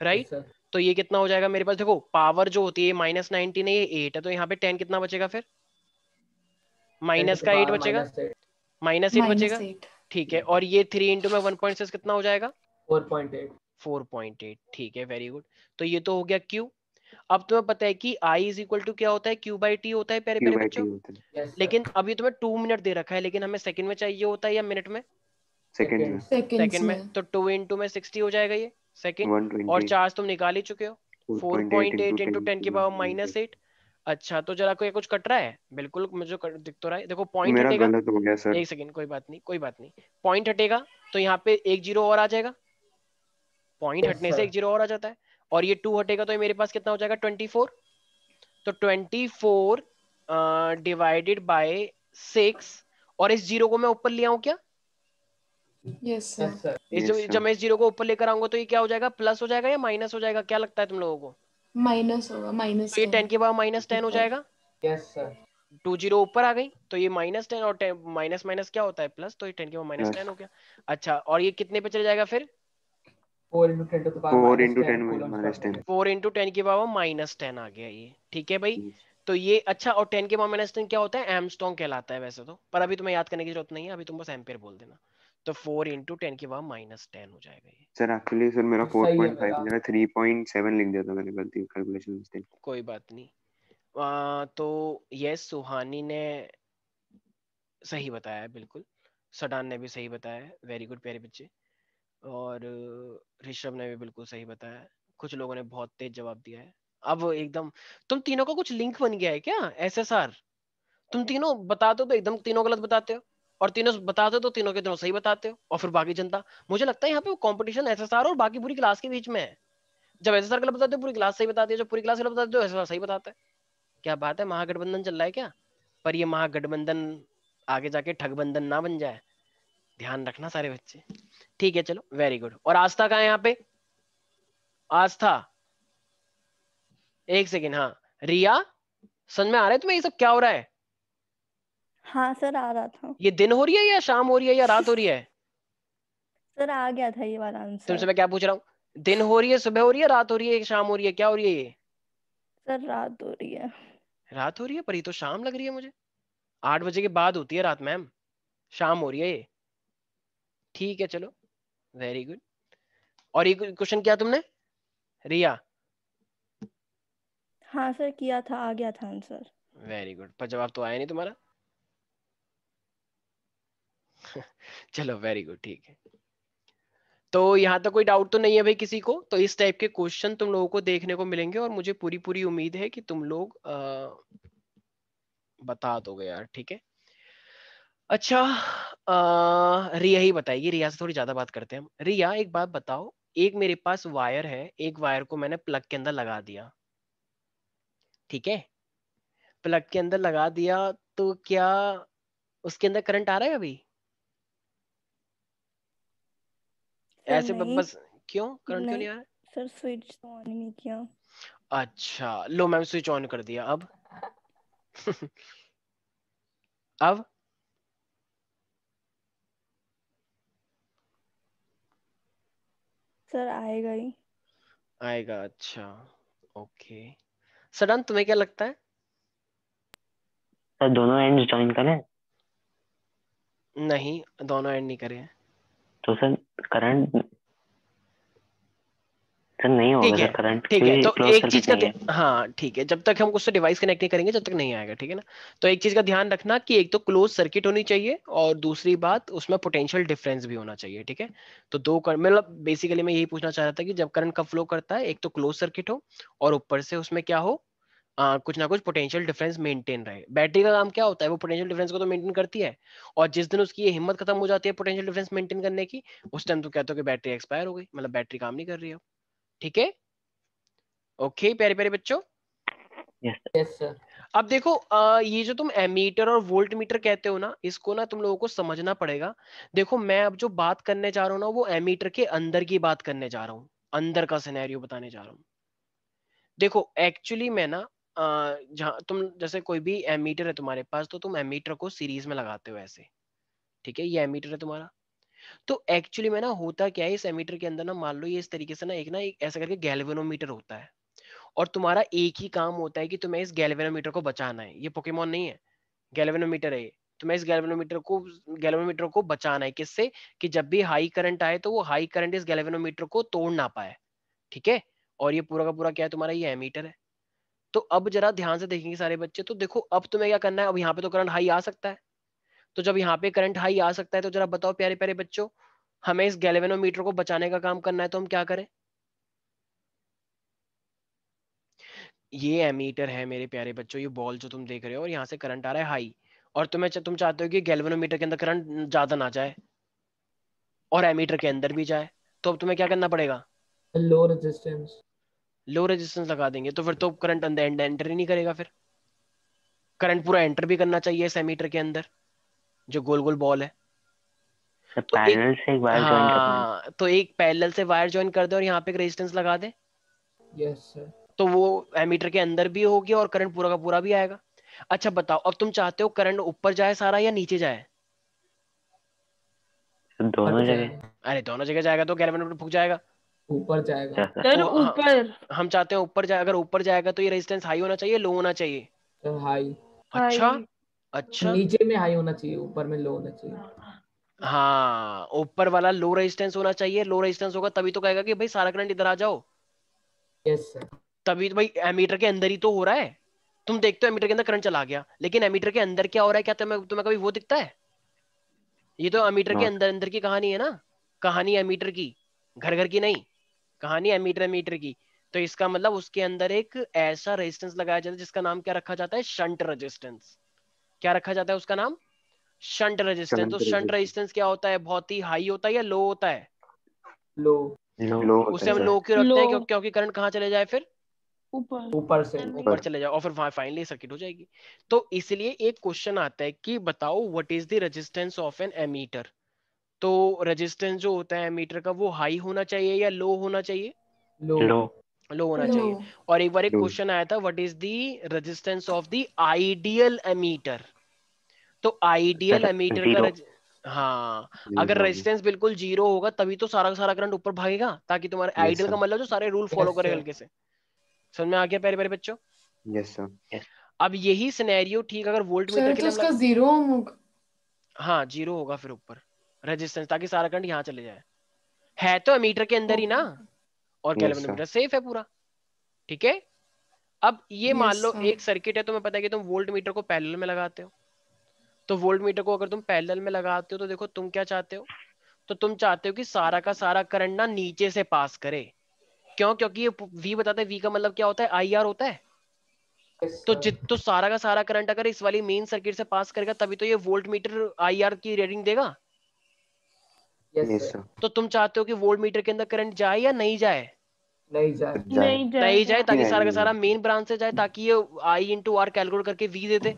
Right sir. तो ये कितना हो जाएगा मेरे पास? देखो पावर जो होती है माइनस नाइनटीन है ये एट है तो यहाँ पे टेन कितना बचेगा फिर? माइनस का एट बचेगा? माइनस एट बचेगा? ठीक है और ये थ्री इंटू में वन पॉइंट सिक्स कितना हो जाएगा? 4.8 फोर पॉइंट एट ठीक है वेरी गुड तो ये तो हो गया क्यू अब तुम्हें पता है कि आई इज़ इक्वल टू क्या होता है? क्यू बाई टी होता है प्यारे प्यारे बच्चों. लेकिन अभी तुम्हें टू मिनट दे रखा है लेकिन हमें सेकंड में चाहिए होता है या मिनट में? Seconds में. सेकंड में। में. तो टू इंटू में सिक्सटी हो जाएगा ये। सेकंड और चार्ज तुम निकाल ही चुके हो। Four point eight into ten की पावर माइनस एट अच्छा तो जरा कोई कुछ कट रहा है? बिल्कुल मुझे दिख तो रहा है। देखो पॉइंट हटेगा। गलत हो गया सर एक सेकंड कोई बात नहीं कोई बात नहीं। पॉइंट हटेगा तो यहाँ पे एक ज़ीरो और आ जाएगा। पॉइंट हटने से एक ज़ीरो और आ जाता है। और ये टू हटेगा तो ये मेरे पास कितना हो जाएगा? ट्वेंटी फोर तो twenty four divided by six और इस ज़ीरो को मैं ऊपर ले आऊँ क्या? Yes, sir. yes sir. इस Yes, जब मैं इस ज़ीरो को ऊपर लेकर आऊँगा तो ये क्या हो जाएगा? प्लस हो जाएगा या माइनस हो जाएगा? क्या लगता है तुम लोगों को? Minus होगा. तो ये 10. टेन की पावर माइनस टेन हो जाएगा? Yes sir. टू ज़ीरो ऊपर आ गई तो ये माइनस टेन और माइनस माइनस क्या होता है? प्लस तो ये टेन की पावर माइनस टेन हो गया। अच्छा और ये कितने पे चले जाएगा फिर? 4 into 10 to the power Four minus into 10 10 coulombs minus per 10. minute. Four into ten की पावर माइनस टेन आ गया ये। ठीक है भाई? तो ये अच्छा और टेन के पावर माइनस टेन क्या होता है? एमस्टोंग कहलाता है वैसे तो। पर अभी तुम्हें याद करने की ज़रूरत नहीं है अभी तुम बस एम्पियर बोल देना। तो फोर इंटू टेन की पावर माइनस टेन हो जाएगा ये। सर एक्चुअली सर मेरा तो सही है 4.5 मेरा। की जगह 3.7 लिख दिया था मैंने गलती कैलकुलेशन मिस्टेक कोई बात नहीं। आ, तो यस सुहानी ने सही बताया बिल्कुल। सडान ने भी सही बताया वेरी गुड प्यारे बच्चे। और ऋषभ ने भी बिल्कुल सही बताया। कुछ लोगों ने बहुत तेज जवाब दिया है। अब एकदम तुम तीनों का कुछ लिंक बन गया है क्या एसएसआर तुम तीनों बता दो तो एकदम तीनों गलत बताते हो। और तीनों बताते हो तो तीनों के तीनों सही बताते हो, और फिर बाकी जनता, मुझे लगता है यहाँ पे कंपटीशन एसएसआर और बाकी पूरी क्लास के बीच में है। जब एसएसआर गलत बताते हो, पूरी क्लास सही बताती है, जब पूरी क्लास गलत बताते हो एसएसआर सही बताता है। क्या बात है, महागठबंधन चल रहा है क्या? पर ये महागठबंधन आगे जाके ठगबंधन ना बन जाए। ध्यान रखना सारे बच्चे। ठीक है, चलो वेरी गुड और आस्था कहाँ है यहाँ पे? आस्था। एक सेकेंड हाँ। रिया, समझ में आ रहा है तुम्हें ये सब क्या हो रहा है? हाँ सर आ रहा था ये दिन हो रही है या शाम हो रही है या रात हो रही है सर आ गया था ये वाला आंसर तुमसे मैं क्या पूछ रहा हूँ दिन हो रही है सुबह हो रही है रात हो रही है शाम हो रही है क्या हो रही है ये सर रात हो रही है रात हो रही है पर ये तो शाम लग रही है मुझे आठ बजे के बाद होती है रात मैम शाम हो रही है ये ठीक है चलो वेरी गुड और ये क्वेश्चन क्या तुमने रिया हाँ सर किया था आ गया था आंसर वेरी गुड पर जवाब तो आया नहीं तुम्हारा चलो वेरी गुड ठीक है। तो यहाँ तक कोई डाउट तो नहीं है भाई किसी को? तो इस टाइप के क्वेश्चन तुम लोगों को देखने को मिलेंगे और मुझे पूरी पूरी उम्मीद है कि तुम लोग आ, बता दोगे यार ठीक है? अच्छा आ, रिया ही बताएगी रिया से थोड़ी ज़्यादा बात करते हैं हम। रिया एक बात बताओ एक मेरे पास वायर है एक वायर को मैंने प्लग के अंदर लगा दिया। ठीक है? प्लग के अंदर लगा दिया तो क्या उसके अंदर करंट आ रहा है अभी सर ऐसे बस क्यों? करंट क्यों नहीं नहीं आ रहा सर स्विच तो ऑन ही नहीं किया। अच्छा लो मैम स्विच ऑन कर दिया अब? अब? सर आएगा ही। आएगा अच्छा ओके। सडन तुम्हें क्या लगता है? सर दोनों एंड्स ज्वाइन करें? नहीं दोनों एंड नहीं करे। हैं तो सर करंट सर नहीं होगा सर करंट ठीक है तो एक चीज़ का है। ठीक जब तक हम उससे डिवाइस कनेक्ट नहीं करेंगे जब तक नहीं आएगा ठीक है ना? तो एक चीज़ का ध्यान रखना कि एक तो क्लोज सर्किट होनी चाहिए और दूसरी बात उसमें पोटेंशियल डिफरेंस भी होना चाहिए ठीक है? तो दो कर, मतलब बेसिकली मैं यही पूछना चाह रहा था कि जब करंट का फ्लो करता है एक तो क्लोज सर्किट हो और ऊपर से उसमें क्या हो? आ, कुछ ना कुछ पोटेंशियल डिफरेंस मेंटेन रहे। बैटरी का काम क्या होता है? वो पोटेंशियल डिफरेंस को तो मेंटेन करती है। और जिस दिन उसकी ये हिम्मत खत्म हो जाती है पोटेंशियल डिफरेंस मेंटेन करने की उस टाइम तो कहते हो कि बैटरी एक्सपायर हो गई। मतलब बैटरी काम नहीं कर रही है। ठीक है? ओके प्यारे प्यारे बच्चों? यस सर अब देखो आ, ये जो तुम एमीटर और वोल्ट मीटर कहते हो ना इसको ना तुम लोगों को समझना पड़ेगा। देखो मैं अब जो बात करने जा रहा हूँ ना वो एमीटर के अंदर की बात करने जा रहा हूँ। अंदर का सिनेरियो बताने जा रहा हूँ। देखो एक्चुअली मैं ना जहाँ तुम जैसे कोई भी एमीटर है तुम्हारे पास तो तुम एमीटर को सीरीज़ में लगाते हो ऐसे। ठीक है? ये एमीटर है तुम्हारा। तो एक्चुअली में ना होता क्या है, इस एमीटर के अंदर ना मान लो ये इस तरीके से ना एक ना एक ऐसा करके गैल्वेनोमीटर होता है। और तुम्हारा एक ही काम होता है कि तुम्हें इस गैल्वेनोमीटर को बचाना है। ये पोकेमोन नहीं है। गैल्वेनोमीटर है तुम्हें इस गैल्वेनोमीटर को गैल्वेनोमीटर को बचाना है किससे? कि जब भी हाई करंट आए तो वो हाई करंट इस गैल्वेनोमीटर को तोड़ ना पाए। ठीक है? और ये पूरा का पूरा क्या है तुम्हारा? ये एमीटर है। तो अब जरा ध्यान से देखेंगे सारे बच्चे तो देखो अब तुम्हें क्या करना है? अब यहाँ पे तो करंट हाई आ सकता है। तो जब यहाँ पे करंट हाई आ सकता है तो जरा बताओ प्यारे प्यारे बच्चों, हमें इस गैल्वेनोमीटर को बचाने का काम करना है तो हम क्या करें? ये एमीटर है मेरे प्यारे बच्चों, ये बॉल जो तुम देख रहे हो, और यहाँ से करंट आ रहा है हाई और तुम्हें तुम चाहते हो कि गैल्वेनोमीटर के अंदर करंट ज़्यादा ना जाए, और एमीटर के अंदर भी जाए तो अब तुम्हें क्या करना पड़ेगा? लो रेजिस्टेंस लो रेजिस्टेंस लगा देंगे तो फिर तो करंट अंदर एंड एंटर ही नहीं करेगा फिर। करंट पूरा एंटर भी करना चाहिए इस एमीटर के अंदर जो गोल गोल बॉल है। तो एक से एक वायर हाँ। तो एक पैरेलल से वायर ज्वाइन कर दे और यहाँ पे एक रेजिस्टेंस लगा दे। यस सर तो वो एमीटर के अंदर भी होगी और करंट पूरा का पूरा भी आएगा। अच्छा बताओ अब तुम चाहते हो करंट ऊपर जाए सारा या नीचे जाए? दोनों जगह। अरे दोनों जगह जाएगा तो गैल्वेनोमीटर फूक जाएगा। ऊपर जाएगा। सर तो हाँ, ऊपर। हम चाहते हैं ऊपर जाए अगर ऊपर जाएगा तो ये रेजिस्टेंस हाई होना चाहिए लो होना चाहिए। सर हाई अच्छा? अच्छा? नीचे में हाई होना चाहिए ऊपर में लो होना चाहिए। हाँ ऊपर वाला लो रेजिस्टेंस होना चाहिए लो रेजिस्टेंस होगा तभी तो कहेगा कि भाई सारा करंट इधर आ जाओ। यस सर तभी तो भाई एमीटर के अंदर ही तो हो रहा है। तुम देखते हो एमीटर के अंदर करंट चला गया लेकिन एमीटर के अंदर क्या हो रहा है क्या तुम्हें तुम्हें कभी वो दिखता है? ये तो एमीटर के हाँ। अंदर अंदर की कहानी है ना? कहानी एमीटर की घर घर की नहीं। कहानी एमीटर एमीटर की। तो इसका मतलब उसके अंदर एक ऐसा रेजिस्टेंस लगाया जाता है जिसका नाम क्या रखा जाता है? शंट रेजिस्टेंस क्या रखा जाता है उसका नाम? शंट रेजिस्टेंस तो शंट। रेजिस्टेंस क्या होता है? बहुत ही हाई होता है या लो होता है? लो लो लो उसे हम लो क्यों रखते हैं। क्योंकि करंट कहाँ चले जाए फिर? ऊपर। ऊपर से। ऊपर चले जाओ और फिर वहाँ फाइनली सर्किट हो जाएगी। तो इसलिए एक क्वेश्चन आता है कि बताओ what is the resistance of an ammeter तो रेजिस्टेंस जो होता है एमीटर का वो हाई होना चाहिए या लो होना चाहिए? लो लो लो होना लो चाहिए। और एक बार एक क्वेश्चन आया था what is the resistance of the ideal ammeter तो आइडियल एमीटर का रज... हाँ अगर रेजिस्टेंस बिल्कुल ज़ीरो होगा तभी तो सारा का सारा करंट ऊपर भागेगा ताकि तुम्हारे आइडियल का मतलब जो सारे रूल फॉलो करे हल्के से। समझ में आ गया प्यारे प्यारे बच्चों? यस सर अब यही सिनेरियो ठीक अगर वोल्ट मीटर के तो लिए उसका ज़ीरो होगा। हाँ ज़ीरो होगा फिर ऊपर। रेजिस्टेंस ताकि सारा करंट यहाँ चले जाए। है तो एमीटर के अंदर ही ना और Yes, कैलविनोमीटर सेफ़ है पूरा। ठीक है? अब ये मान लो sir. एक सर्किट है तुम्हें पता है कि तुम वोल्ट मीटर को पैरेलल में लगाते हो। तो वोल्ट मीटर को अगर तुम पैरेलल में लगाते हो तो देखो तुम क्या चाहते हो? तो तुम चाहते हो कि सारा का सारा करंट ना नीचे से पास करे। क्यों? क्योंकि ये वी बताता है वी का मतलब क्या होता है? आई आर होता है। तो. जित तो सारा का सारा करंट अगर इस वाली मेन सर्किट से पास करेगा तभी तो ये वोल्ट मीटर आई आर की रीडिंग देगा। Yes, तो तुम चाहते हो कि वोल्ट मीटर के अंदर करंट जाए या नहीं जाए? नहीं जाए। नहीं नहीं जाए। ताकि सारा का सारा मेन ब्रांच से जाए ताकि ये आई इंटू आर कैलकुलेट करके वी दे दे।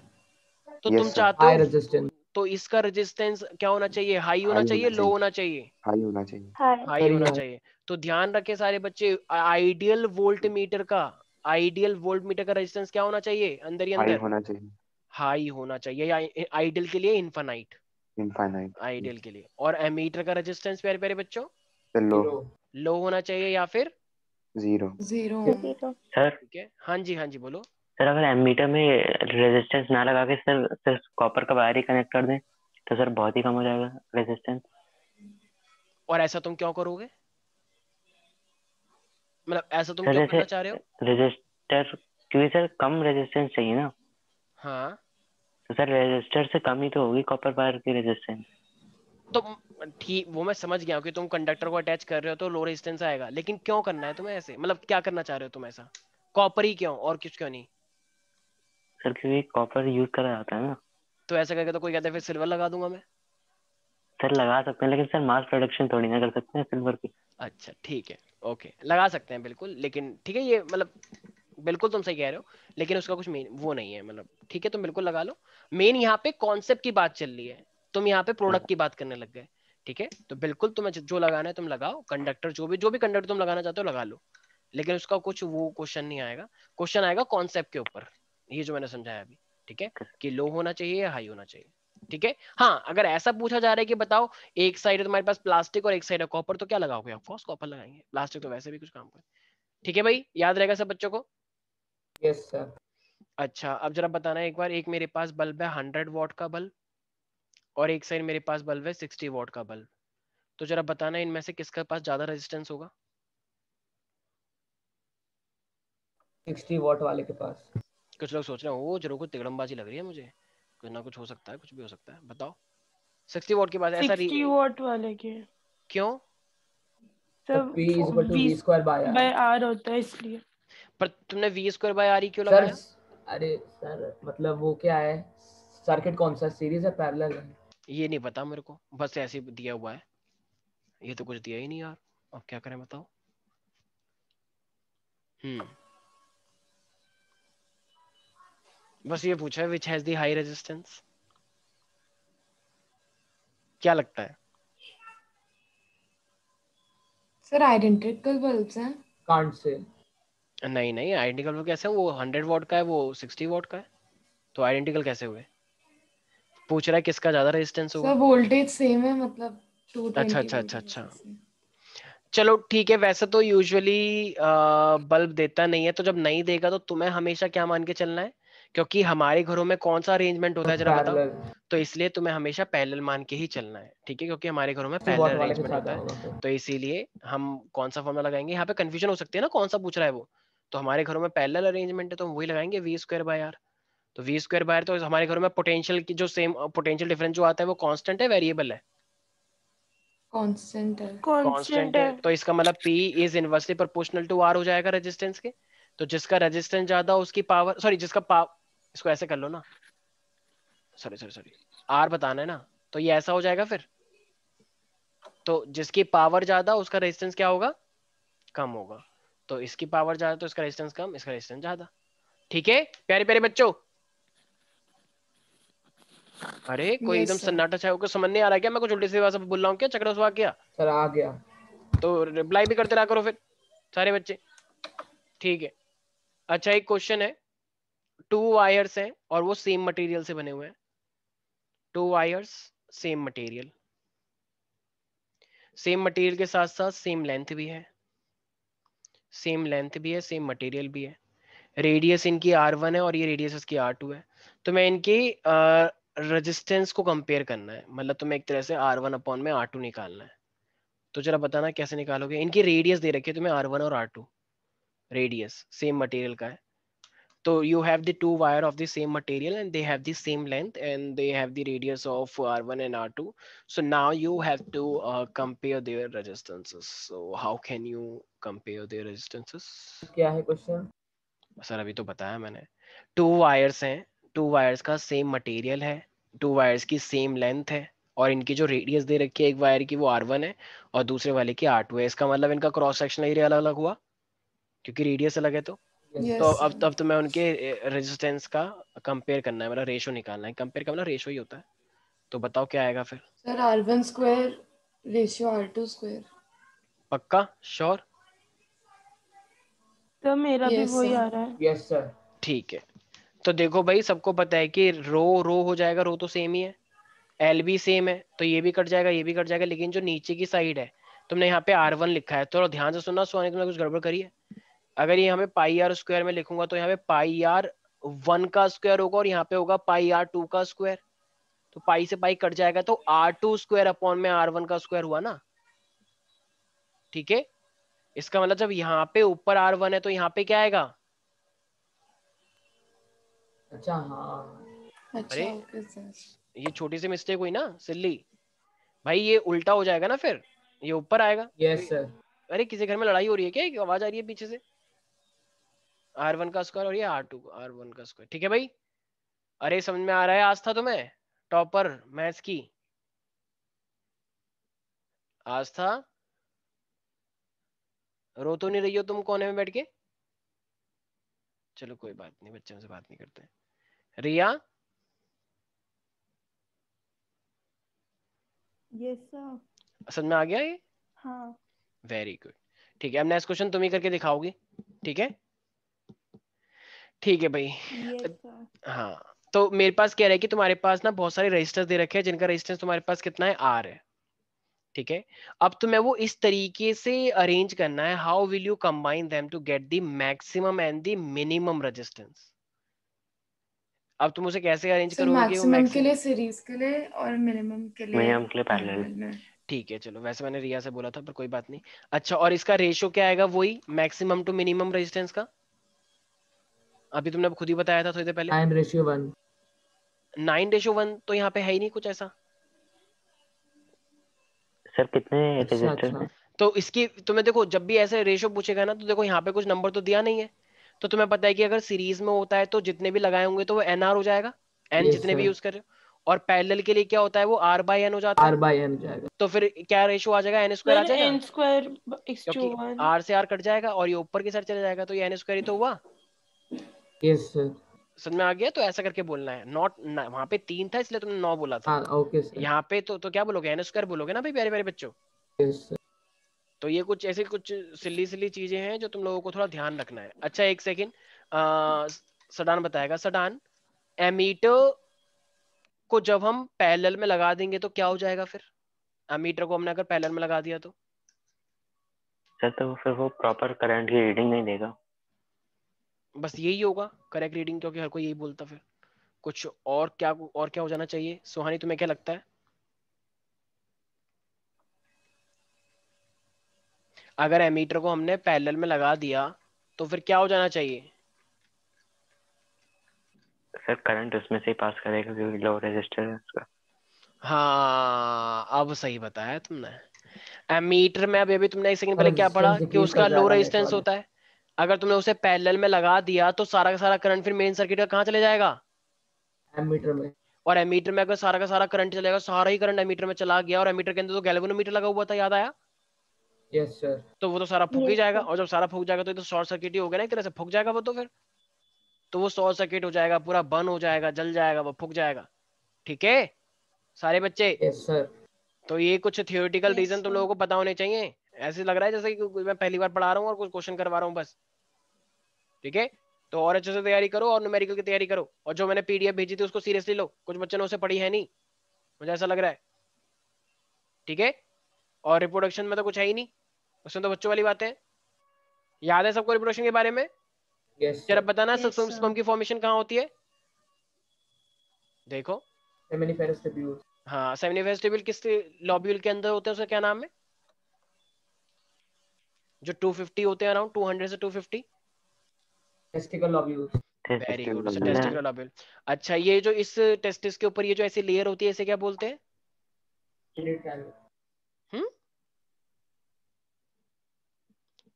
तो Yes, तुम चाहते हाई हो तो इसका रेजिस्टेंस क्या होना चाहिए? हाई होना चाहिए लो होना चाहिए? हाई होना चाहिए। हाई होना चाहिए। तो ध्यान रखे सारे बच्चे आइडियल वोल्ट मीटर का आइडियल वोल्ट मीटर का रेजिस्टेंस क्या होना चाहिए? अंदर ही हाई अंदर? होना चाहिए। हाई होना चाहिए आइडियल के लिए इनफाइनाइट इनफाइनाइट आइडियल के लिए। और एमीटर का रेजिस्टेंस प्यारे प्यारे बच्चों? लो लो होना चाहिए या फिर? ज़ीरो ज़ीरो सर ठीक है। हाँ जी हाँ जी बोलो। सर अगर एमीटर में रेजिस्टेंस ना लगा के सर सिर्फ़ कॉपर का वायर ही कनेक्ट कर दें तो सर बहुत ही कम हो जाएगा रेजिस्टेंस और ऐसा तुम क्यों करोगे? मतलब ऐसा तुम क्यों करना चाह रहे हो? रजिस्टर क्योंकि सर कम रेजिस्टेंस चाहिए ना। हाँ। तो सर रेजिस्टर से कम तो होगी कॉपर वायर की रेजिस्टेंस तो ठीक वो मैं समझ गया कि तुम कंडक्टर को अटैच कर रहे हो तो लो रेजिस्टेंस आएगा। लेकिन क्यों करना है तुम्हें ऐसे? मतलब क्या करना चाह रहे हो तुम ऐसा? कॉपर ही क्यों? और कुछ क्यों नहीं? सर क्योंकि कॉपर यूज़ करा जाता है ना। तो ऐसा करके तो कोई कहता है फिर सिल्वर लगा दूँगा मैं? सर लगा सकते हैं लेकिन सर मास प्रोडक्शन थोड़ी ना कर सकते हैं सिल्वर की। अच्छा ठीक है ओके लगा सकते हैं बिल्कुल। लेकिन ठीक है ये मतलब बिल्कुल तुम सही कह रहे हो, लेकिन उसका कुछ मेन वो नहीं है मतलब ठीक है, तुम बिल्कुल लगा लो। मेन यहाँ पे कॉन्सेप्ट की बात चल रही है। तुम यहाँ पे प्रोडक्ट की बात करने लग गए, ठीक है? तो बिल्कुल तुम्हें जो- लगाना है तुम लगाओ कंडक्टर जो भी जो भी कंडक्टर तुम लगाना चाहते हो लगा लो। लेकिन उसका कुछ वो क्वेश्चन नहीं आएगा। क्वेश्चन आएगा कॉन्सेप्ट के ऊपर, ये जो मैंने समझाया अभी, ठीक है? कि लो होना चाहिए या हाई होना चाहिए, ठीक है? हाँ अगर ऐसा पूछा जा रहा है कि बताओ, एक साइड है तुम्हारे पास प्लास्टिक और एक साइड है कॉपर तो क्या लगाओगे? ऑफकोर्स कॉपर लगाएँगे। प्लास्टिक तो वैसे भी कुछ काम का ठीक है भाई? याद रहेगा सब बच्चों को? यस सर अच्छा अब जरा बताना एक बार एक मेरे पास बल्ब है हंड्रेड वॉट का बल्ब और एक साइड मेरे पास बल्ब है सिक्सटी वॉट का बल्ब। तो जरा बताना इनमें से किसके पास ज़्यादा रेजिस्टेंस होगा? 60 वॉट वाले के पास। कुछ लोग सोच रहे हैं ओ ज़रूर कुछ तिगड़मबाजी लग रही है मुझे। कुछ ना कुछ हो सकता है कुछ भी हो सकता है। बताओ। सिक्सटी वॉट के पास ऐसा सिक्सटी री- वॉट वाले के। क्यों? तो. बाय आर होता है इसलिए। पर तुमने वी स्क्वायर बाय आर क्यों लगाया? अरे सर मतलब वो क्या है? सर्किट कौन सा? सीरीज़ है पैरेलल है? ये नहीं पता मेरे को। बस ऐसे दिया हुआ है। ये तो कुछ दिया ही नहीं यार। अब क्या करें बताओ? हम्म। बस ये पूछा है which has the high resistance क्या लगता है? सर आइडेंटिकल बल्ब्स हैं। कांट से नहीं नहीं आइडेंटिकल कैसे वो हंड्रेड वॉट का है वो सिक्सटी वॉट का है। तो आइडेंटिकल कैसे हुए? पूछ रहा है किसका ज़्यादा रेजिस्टेंस होगा सर वोल्टेज सेम है मतलब अच्छा, अच्छा, अच्छा, अच्छा। चलो ठीक है वैसे तो यूजुअली बल्ब देता नहीं है तो जब नहीं देगा तो तुम्हें हमेशा क्या मान के चलना है? क्योंकि हमारे घरों में कौन सा अरेंजमेंट होता है जरा बताओ। तो इसलिए तुम्हें हमेशा पैरेलल मान के ही चलना है ठीक है? क्योंकि हमारे घरों में पैरेलल अरेंजमेंट होता है। तो इसीलिए हम कौन सा फॉर्मूला लगाएँगे? यहाँ पे कंफ्यूजन हो सकती है ना कौन सा पूछ रहा है वो? तो हमारे घरों में पैरेलल अरेंजमेंट है तो हम वही लगाएँगे वी स्क्वायर बाय आर तो वी स्क्वायर बाय तो हमारे घरों में पोटेंशियल की जो सेम पोटेंशियल डिफरेंस जो आता है वो कांस्टेंट है वेरिएबल है? कांस्टेंट है। कांस्टेंट है। है। तो इसका मतलब P is inversely proportional to R हो जाएगा रेजिस्टेंस के। तो जिसका रेजिस्टेंस ज़्यादा उसकी पावर सॉरी जिसका पावर इसको ऐसे कर लो ना। सॉरी सॉरी सॉरी R बताना है ना। तो ये ऐसा हो जाएगा फिर। तो जिसकी पावर ज़्यादा उसका रेजिस्टेंस क्या होगा? कम होगा। तो इसकी पावर ज़्यादा तो इसका रेजिस्टेंस कम इसका रेजिस्टेंस ज़्यादा। ठीक है? प्यारे प्यारे बच्चों। अरे कोई एकदम सन्नाटा छाया होकर समझ नहीं आ रहा क्या? मैं कुछ उल्टी सीधी बोल रहा हूँ क्या? चक्र सुहा क्या सर आ गया। तो रिप्लाई भी करते रहा करो फिर सारे बच्चे। ठीक है। अच्छा एक क्वेश्चन है। टू वायर्स हैं और वो सेम मटेरियल से बने हुए हैं। Two wires same material same material के साथ साथ सेम लेंथ भी है। सेम लेंथ भी है सेम मटेरियल भी है। रेडियस इनकी आर वन है और ये रेडियस इसकी आर टू है। तो मैं इनकी रेजिस्टेंस को कंपेयर करना है। मतलब तुम्हें एक तरह से आर वन अपॉन में आर टू निकालना है। तो जरा बताना कैसे निकालोगे? इनकी रेडियस दे रखी है तुम्हें आर वन और R two radius same material का है। तो you have the two wire of the same material and they have the same length and they have the radius of r1 and r2 so now you have to uh, compare their resistances so how can you compare their resistances क्या है question sir अभी तो बताया मैंने two wires हैं two wires का same material है two wires की सेम लेंथ है और इनकी जो रेडियस दे रखी है एक वायर की वो R1 है और दूसरे वाले की R2 है इसका मतलब इनका क्रॉस सेक्शनल एरिया अलग अलग हुआ क्योंकि रेडियस अलग है तो Yes, तो अब तब तो मैं उनके रेजिस्टेंस का कंपेयर करना है मेरा रेशो निकालना है। कंपेयर का मतलब रेशो ही होता है। तो बताओ क्या आएगा फिर? Sir R one square ratio R two square पक्का? श्योर तो मेरा भी वही आ रहा है। यस सर ठीक है। तो देखो भाई सबको पता है कि रो रो हो जाएगा रो तो सेम ही है। एल भी सेम है तो ये भी कट जाएगा ये भी कट जाएगा लेकिन जो नीचे की साइड है तुमने यहाँ पे आर वन लिखा है। तो ध्यान से सुनना सोने तुमने कुछ गड़बड़ करी है? अगर ये हमें पाई आर स्क्वायर में लिखूँगा तो यहाँ पे पाई आर वन का स्क्वायर होगा और यहाँ पे होगा पाई आर टू का स्क्वायर। तो पाई से पाई कट जाएगा तो आर टू स्क्वायर अपॉन में आर वन का स्क्वायर हुआ ना? ठीक है? इसका मतलब जब यहाँ पे ऊपर आर वन है तो यहाँ पे क्या आएगा? अच्छा हाँ। अच्छा अरे। ये छोटी सी मिस्टेक हुई ना सिल्ली। भाई ये उल्टा हो जाएगा ना फिर? ये ऊपर आएगा? यस सर अरे किसी घर में लड़ाई हो रही है क्या? आवाज़ आ रही है पीछे से। आर वन का स्क्वायर और ये आर टू आर वन का स्क्वायर ठीक है भाई? अरे समझ में आ रहा है? आज था तुम्हें? टॉपर मैथ्स की। आज था? रो तो नहीं रही हो तुम कोने में बैठ के? चलो कोई बात नहीं बच्चों से बात नहीं करते रिया? यस सर समझ में आ गया ये? हाँ। वेरी गुड ठीक है अब नेक्स्ट क्वेश्चन तुम ही करके दिखाओगी। ठीक है? ठीक है भाई। हाँ। तो मेरे पास क्या है कि तुम्हारे पास ना बहुत सारे रजिस्टर्स दे रखे हैं जिनका रेजिस्टेंस तुम्हारे पास कितना है? आर है। ठीक है? अब तुम्हें वो इस तरीके से अरेंज करना है how will you combine them to get the maximum and the minimum resistance अब तुम उसे कैसे अरेंज सर करोगे मैक्सिमम के लिए सीरीज़ के लिए और मिनिमम के लिए मिनिमम के लिए पैरेलल में। ठीक है चलो वैसे मैंने रिया से बोला था पर कोई बात नहीं। अच्छा और इसका रेशियो क्या आएगा वही? मैक्सिमम टू मिनिमम रेजिस्टेंस का? अभी तुमने खुद ही बताया था थोड़ी देर पहले। Nine ratio one nine ratio one तो यहाँ पे है ही नहीं कुछ ऐसा। सर कितने अच्छा अच्छा। तो इसकी तुम्हें देखो जब भी ऐसे रेशियो पूछेगा ना तो देखो यहाँ पे कुछ नंबर तो दिया नहीं है। तो तुम्हें पता है कि अगर सीरीज़ में होता है तो जितने भी लगाए होंगे तो वो एन आर हो जाएगा। एन जितने भी यूज़ कर रहे हो। और पैरेलल के लिए क्या होता है वो आर बाई एन हो जाता आर है बाई एन जाएगा। तो फिर क्या रेशियो आ जाएगा? एन स्क्वायर आ जाएगा? एन स्क्वायर इक्स टू वन आर से आर कट जाएगा और ये ऊपर की साइड चला जाएगा तो ये एन स्क्वायर ही तो हुआ। यस सर समझ में आ गया? तो ऐसा करके बोलना है। नॉट वहाँ पे तीन था इसलिए तुमने नौ बोला था। हाँ ओके सर यहाँ पे तो तो क्या बोलोगे? एन स्क्वायर बोलोगे ना भाई प्यारे प्यारे बच्चों? यस तो ये कुछ ऐसी कुछ सिल्ली सिल्ली चीज़ें हैं जो तुम लोगों को थोड़ा ध्यान रखना है। अच्छा एक सेकंड सडान बताएगा। सडान एमीटर को जब हम पैरेलल में लगा देंगे तो क्या हो जाएगा फिर? एमीटर को हमने अगर पैरेलल में लगा दिया तो? सर तो फिर वो प्रॉपर करंट की रीडिंग नहीं देगा। बस यही होगा करेक्ट रीडिंग क्योंकि हर कोई यही बोलता फिर। कुछ और क्या और क्या हो जाना चाहिए? सुहानी तुम्हें क्या लगता है? अगर एमीटर को हमने पैरेलल में लगा दिया तो फिर क्या हो जाना चाहिए? सर करंट उसमें से ही पास करेगा क्योंकि लो रजिस्टर है उसका। हाँ अब सही बताया तुमने। एमीटर में अभी अभी तुमने एक सेकंड पहले क्या पढ़ा कि उसका लो रेजिस्टेंस होता है? अगर तुमने उसे पैरेलल में लगा दिया तो सारा का सारा करंट फिर मेन सर्किट का कहाँ चले जाएगा? एमीटर में। और एमीटर में अगर सारा का सारा करंट चलेगा सारा ही करंट एमीटर में चला गया और एमीटर के अंदर तो गैल्वेनोमीटर लगा हुआ था याद आया? यस सर तो वो तो सारा फूक ही जाएगा और जब सारा फूक जाएगा तो ये तो शॉर्ट सर्किट ही हो गया ना एक तरह से फूक जाएगा वो तो फिर। तो वो शॉर्ट सर्किट हो जाएगा पूरा बंद हो जाएगा जल जाएगा वो फूक जाएगा। ठीक है? सारे बच्चे? यस सर तो ये कुछ थियोरिटिकल रीजन तुम लोगों को पता होने चाहिए? ऐसे लग रहा है जैसे कि मैं पहली बार पढ़ा रहा हूँ और कुछ क्वेश्चन करवा रहा हूँ बस। ठीक है? तो और अच्छे से तैयारी करो और न्यूमेरिकल की तैयारी करो। और जो मैंने पीडीएफ भेजी थी उसको सीरियसली लो। कुछ बच्चों ने उसे पढ़ी है नहीं। मुझे ऐसा लग रहा है। ठीक है? और रिप्रोडक्शन में तो कुछ है ही नहीं। उसमें तो बच्चों वाली बात है। याद है सबको रिप्रोडक्शन के बारे में? यस जरा बताना Yes. स्पर्म की फॉर्मेशन कहाँ होती है? देखो। हाँ सेमिनिफेरस टेबल किस लॉब्यूल के अंदर होते हैं उसका क्या नाम है? जो 250 होते हैं अराउंड 200 से 250 टेस्टिकल वेरी गुड लॉब्यूल अच्छा ये जो इस टेस्टिस के ऊपर ये जो ऐसी लेयर होती है इसे क्या बोलते हैं?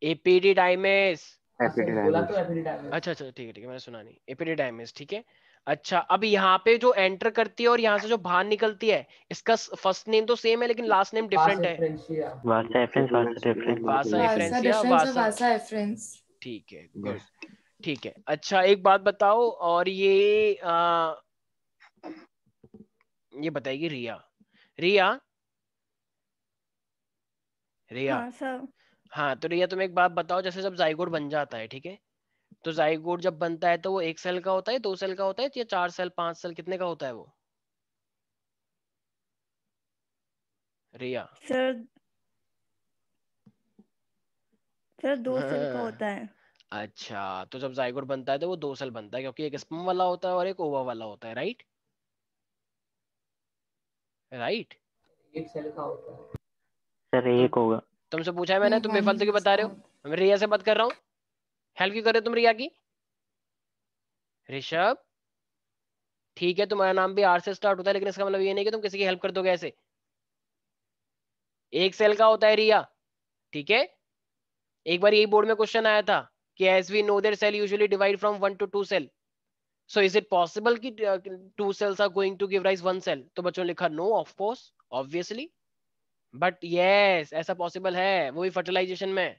एपिडिडाइमिस बोला तो एपिडिडाइमिस अच्छा अच्छा ठीक है ठीक है मैंने सुना नहीं। एपिडिडाइमिस ठीक है। अच्छा अब यहाँ पे जो एंटर करती है और यहाँ से जो बाहर निकलती है इसका फ़र्स्ट नेम तो सेम है लेकिन लास्ट नेम डिफरेंट है। ठीक है गुड ठीक है अच्छा एक बात बताओ और ये आ, ये बताएगी रिया। रिया? रिया? हाँ हाँ तो रिया तुम एक बात बताओ जैसे जब जाइगोट बन जाता है ठीक है? तो जाइगोट जब बनता है तो वो एक सेल का होता है दो सेल का होता है या चार सेल पाँच सेल कितने का होता है वो? रिया। सर सर दो सेल का। होता है। अच्छा तो जब जाइगोट बनता है तो वो दो सेल बनता है क्योंकि एक स्पर्म वाला होता है और एक ओवा वाला होता है राइट? राइट? एक सेल का होता है। सर एक होगा। तुमसे पूछा है मैंने तुम बेफालतू की बता रहे हो? मैं रिया से बात कर रहा हूँ। हेल्प क्यों कर रहे हो तुम, रिया की? ऋषभ? ठीक है, तुम्हारा नाम भी आर से स्टार्ट होता है, लेकिन इसका मतलब ये नहीं कि तुम किसी की हेल्प कर दोगे ऐसे। एक सेल का होता है, रिया। ठीक है? एक बार यही बोर्ड में क्वेश्चन आया था कि as we know their cell usually divide from one to two cell so is it possible कि two cells are going to give rise one cell तो बच्चों ने लिखा no of course obviously but yes ऐसा possible है, वो भी fertilisation में।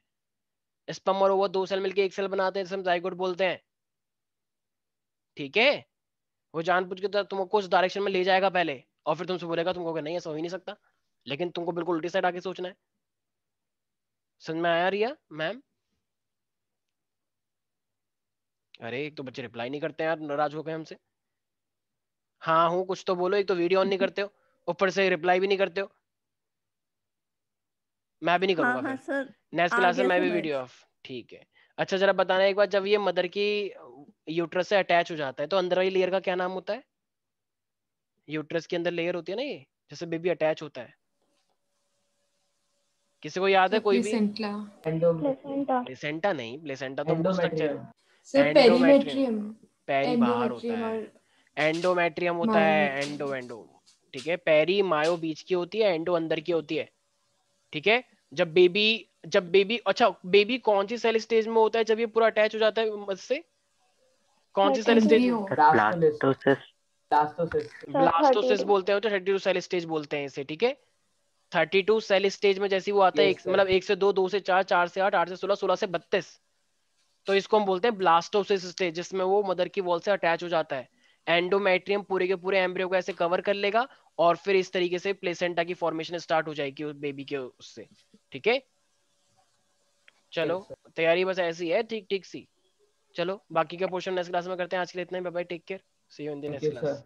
स्पर्म और ओवर दो सेल मिलके एक सेल बनाते हैं हम जाइगोट बोलते हैं। ठीक है? वो जान जानबूझ के तो तुमको उस डायरेक्शन में ले जाएगा पहले और फिर तुमसे बोलेगा तुमको नहीं ऐसा हो ही नहीं सकता। लेकिन तुमको बिल्कुल उल्टी साइड आके सोचना है। समझ में आया रिया मैम अरे एक तो बच्चे रिप्लाई नहीं करते यार नाराज़ हो गए हमसे। हाँ हूँ कुछ तो बोलो एक तो वीडियो ऑन नहीं करते हो ऊपर से रिप्लाई भी नहीं करते हो। मैं भी नहीं हाँ करूँगा हाँ फिर। नेक्स्ट क्लास में मैं भी वीडियो ऑफ़ ठीक है। अच्छा जरा बताना एक बार जब ये मदर की यूट्रस से अटैच हो जाता है तो अंदर वाली लेयर का क्या नाम होता है? यूट्रस के अंदर लेयर होती है ना ये जैसे बेबी अटैच होता है। किसी को याद है कोई भी? प्लेसेंटा एंडो प्लेसेंटा प्लेसेंटा नहीं प्लेसेंटा तो स्ट्रक्चर एंडोमेट्रियम पैरी बाहर होता है। एंडोमेट्रियम होता है एंडो एंडो ठीक है पेरी मायो बीच की होती है एंडो अंदर की होती है। ठीक है? जब बेबी जब बेबी अच्छा बेबी कौन सी सेल स्टेज में होता है जब ये पूरा अटैच हो जाता है मदर से? कौन सी सेल स्टेज ब्लास्टोसिस बोलते हैं तो थर्टी टू सेल स्टेज बोलते हैं इसे ठीक है? थर्टी टू सेल स्टेज में जैसे वो आता है एक मतलब एक से दो दो से चार चार से आठ आठ से सोलह सोलह से बत्तीस। तो इसको हम बोलते हैं ब्लास्टोसिस स्टेज जिसमें वो मदर की वॉल से अटैच हो जाता है। एंडोमेट्रियम पूरे के पूरे एम्ब्रियो को ऐसे कवर कर लेगा और फिर इस तरीके से प्लेसेंटा की फॉर्मेशन स्टार्ट हो जाएगी उस बेबी के उससे ठीक है? चलो तैयारी बस ऐसी है ठीक ठीक सी। चलो बाकी का पोर्शन नेक्स्ट क्लास में करते हैं। आज के लिए इतना ही bye take care see you in the next class